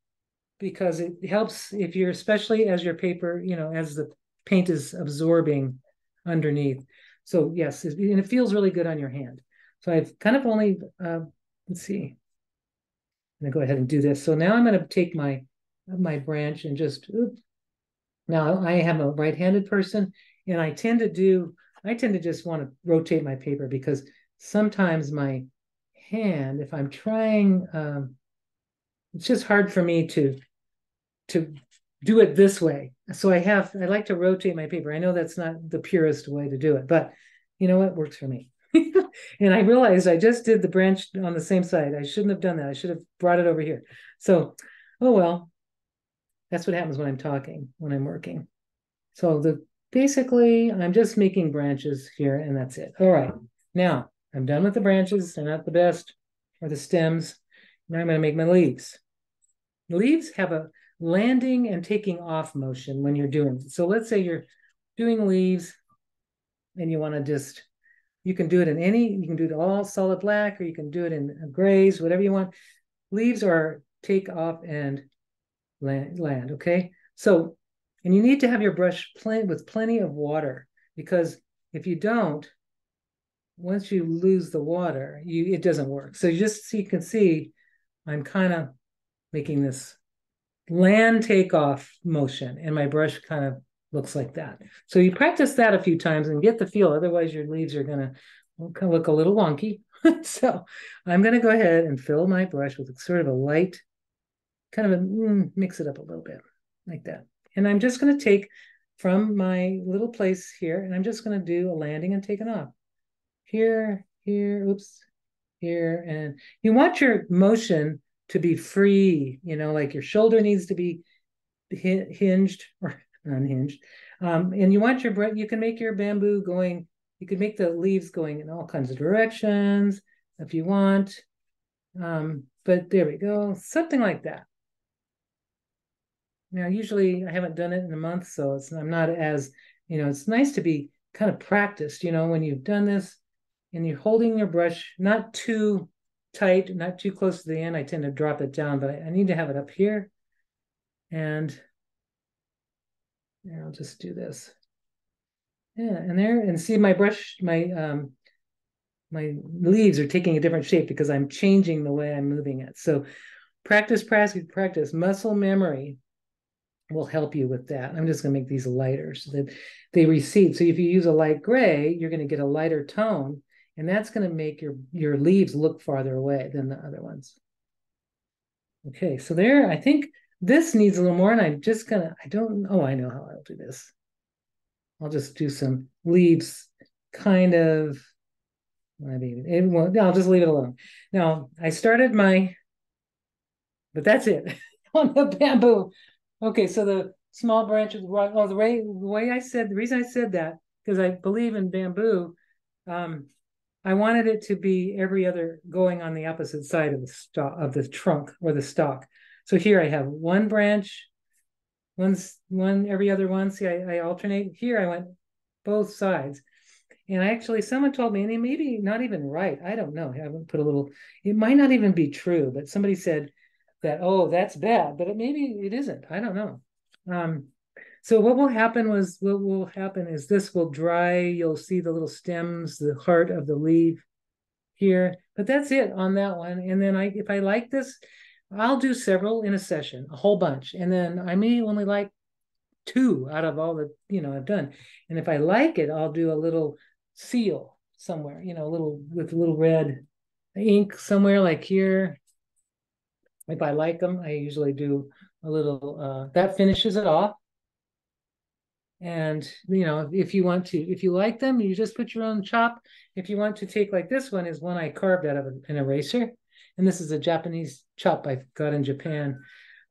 because it helps if you're especially as your paper, you know, as the paint is absorbing underneath. So yes, and it feels really good on your hand. So I've kind of only uh, let's see. I'm gonna go ahead and do this. So now I'm gonna take my my branch and just now I am a right-handed person and I tend to do, I tend to just want to rotate my paper because sometimes my hand, if I'm trying, um, it's just hard for me to, to do it this way. So I have, I like to rotate my paper. I know that's not the purest way to do it, but you know what works for me. and I realized I just did the branch on the same side. I shouldn't have done that. I should have brought it over here. So, oh well, that's what happens when I'm talking, when I'm working. So the basically, I'm just making branches here and that's it. All right, now I'm done with the branches. They're not the best or the stems. Now I'm going to make my leaves. Leaves have a landing and taking off motion when you're doing. So let's say you're doing leaves and you want to just, you can do it in any, you can do it all solid black or you can do it in grays, whatever you want. Leaves are take off and land, land okay? So, and you need to have your brush with plenty of water because if you don't, once you lose the water, you it doesn't work. So just so you can see, I'm kind of making this land takeoff motion and my brush kind of looks like that. So you practice that a few times and get the feel. Otherwise your leaves are going to look a little wonky. so I'm going to go ahead and fill my brush with sort of a light, kind of a, mm, mix it up a little bit like that. And I'm just going to take from my little place here and I'm just going to do a landing and take it off. Here, here, oops, here. And you want your motion to be free, you know, like your shoulder needs to be hinged or unhinged. Um, and you want your you can make your bamboo going, you can make the leaves going in all kinds of directions if you want. Um, but there we go, something like that. Now, usually I haven't done it in a month, so it's I'm not as, you know, it's nice to be kind of practiced, you know, when you've done this and you're holding your brush not too tight, not too close to the end. I tend to drop it down, but I, need to have it up here. And I'll just do this. Yeah, and there, and see my brush, my um, my leaves are taking a different shape because I'm changing the way I'm moving it. So practice, practice, practice. Muscle memory will help you with that. I'm just to make these lighter so that they recede. So if you use a light gray, you're to get a lighter tone and that's going to make your, your leaves look farther away than the other ones. Okay, so there, I think this needs a little more, and I'm just gonna, I don't, oh, I know how I'll do this. I'll just do some leaves, kind of, mean, it won't, I'll just leave it alone. Now, I started my, but that's it, on the bamboo. Okay, so the small branches, oh, the way, the way I said, the reason I said that, because I believe in bamboo, um, I wanted it to be every other going on the opposite side of the stalk of the trunk or the stalk. So here I have one branch, one one every other one. See, I, I alternate. Here I went both sides. And I actually, someone told me, and it may be not even right. I don't know. I haven't put a little, it might not even be true, but somebody said that, oh, that's bad, but it maybe it isn't. I don't know. Um, so what will happen was what will happen is this will dry. You'll see the little stems, the heart of the leaf here. But that's it on that one. And then I, if I like this, I'll do several in a session, a whole bunch. And then I may only like two out of all the, you know, I've done. And if I like it, I'll do a little seal somewhere, you know, a little with a little red ink somewhere like here. If I like them, I usually do a little, uh, that finishes it off. And you know, if you want to, if you like them, you just put your own chop. If you want to take like this one is one I carved out of an eraser, and this is a Japanese chop I got in Japan.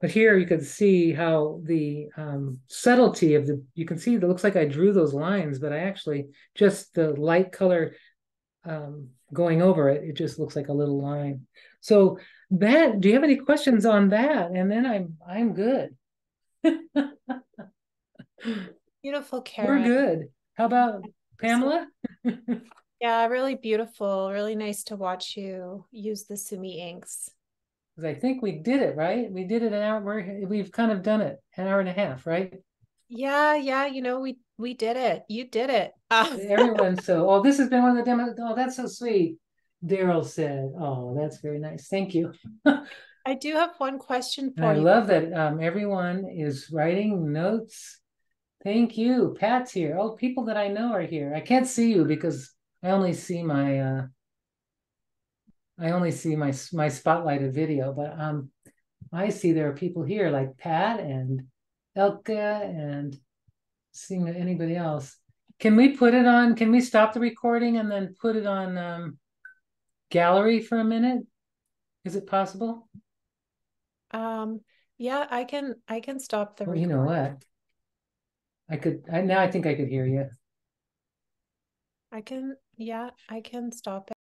But here you can see how the um, subtlety of the, you can see that looks like I drew those lines, but I actually just the light color um, going over it, it just looks like a little line. So that, do you have any questions on that? And then I'm, I'm good. Beautiful, Karen. We're good. How about Pamela? yeah, really beautiful. Really nice to watch you use the Sumi inks. I think we did it, right? We did it an hour. We're, we've kind of done it an hour and a half, right? Yeah, yeah. You know, we we did it. You did it. Uh- Everyone. So, oh, this has been one of the demos. Oh, that's so sweet. Daryl said, "Oh, that's very nice. Thank you." I do have one question for I you. I love that um, everyone is writing notes Thank you. Pat's here. Oh, people that I know are here. I can't see you because I only see my uh I only see my my spotlighted video, but um I see there are people here like Pat and Elke and seeing anybody else. Can we put it on? Can we stop the recording and then put it on um, gallery for a minute? Is it possible? Um, yeah, I can I can stop the Well, you know what? I could. I now I think I could hear you. I can yeah, I can stop it.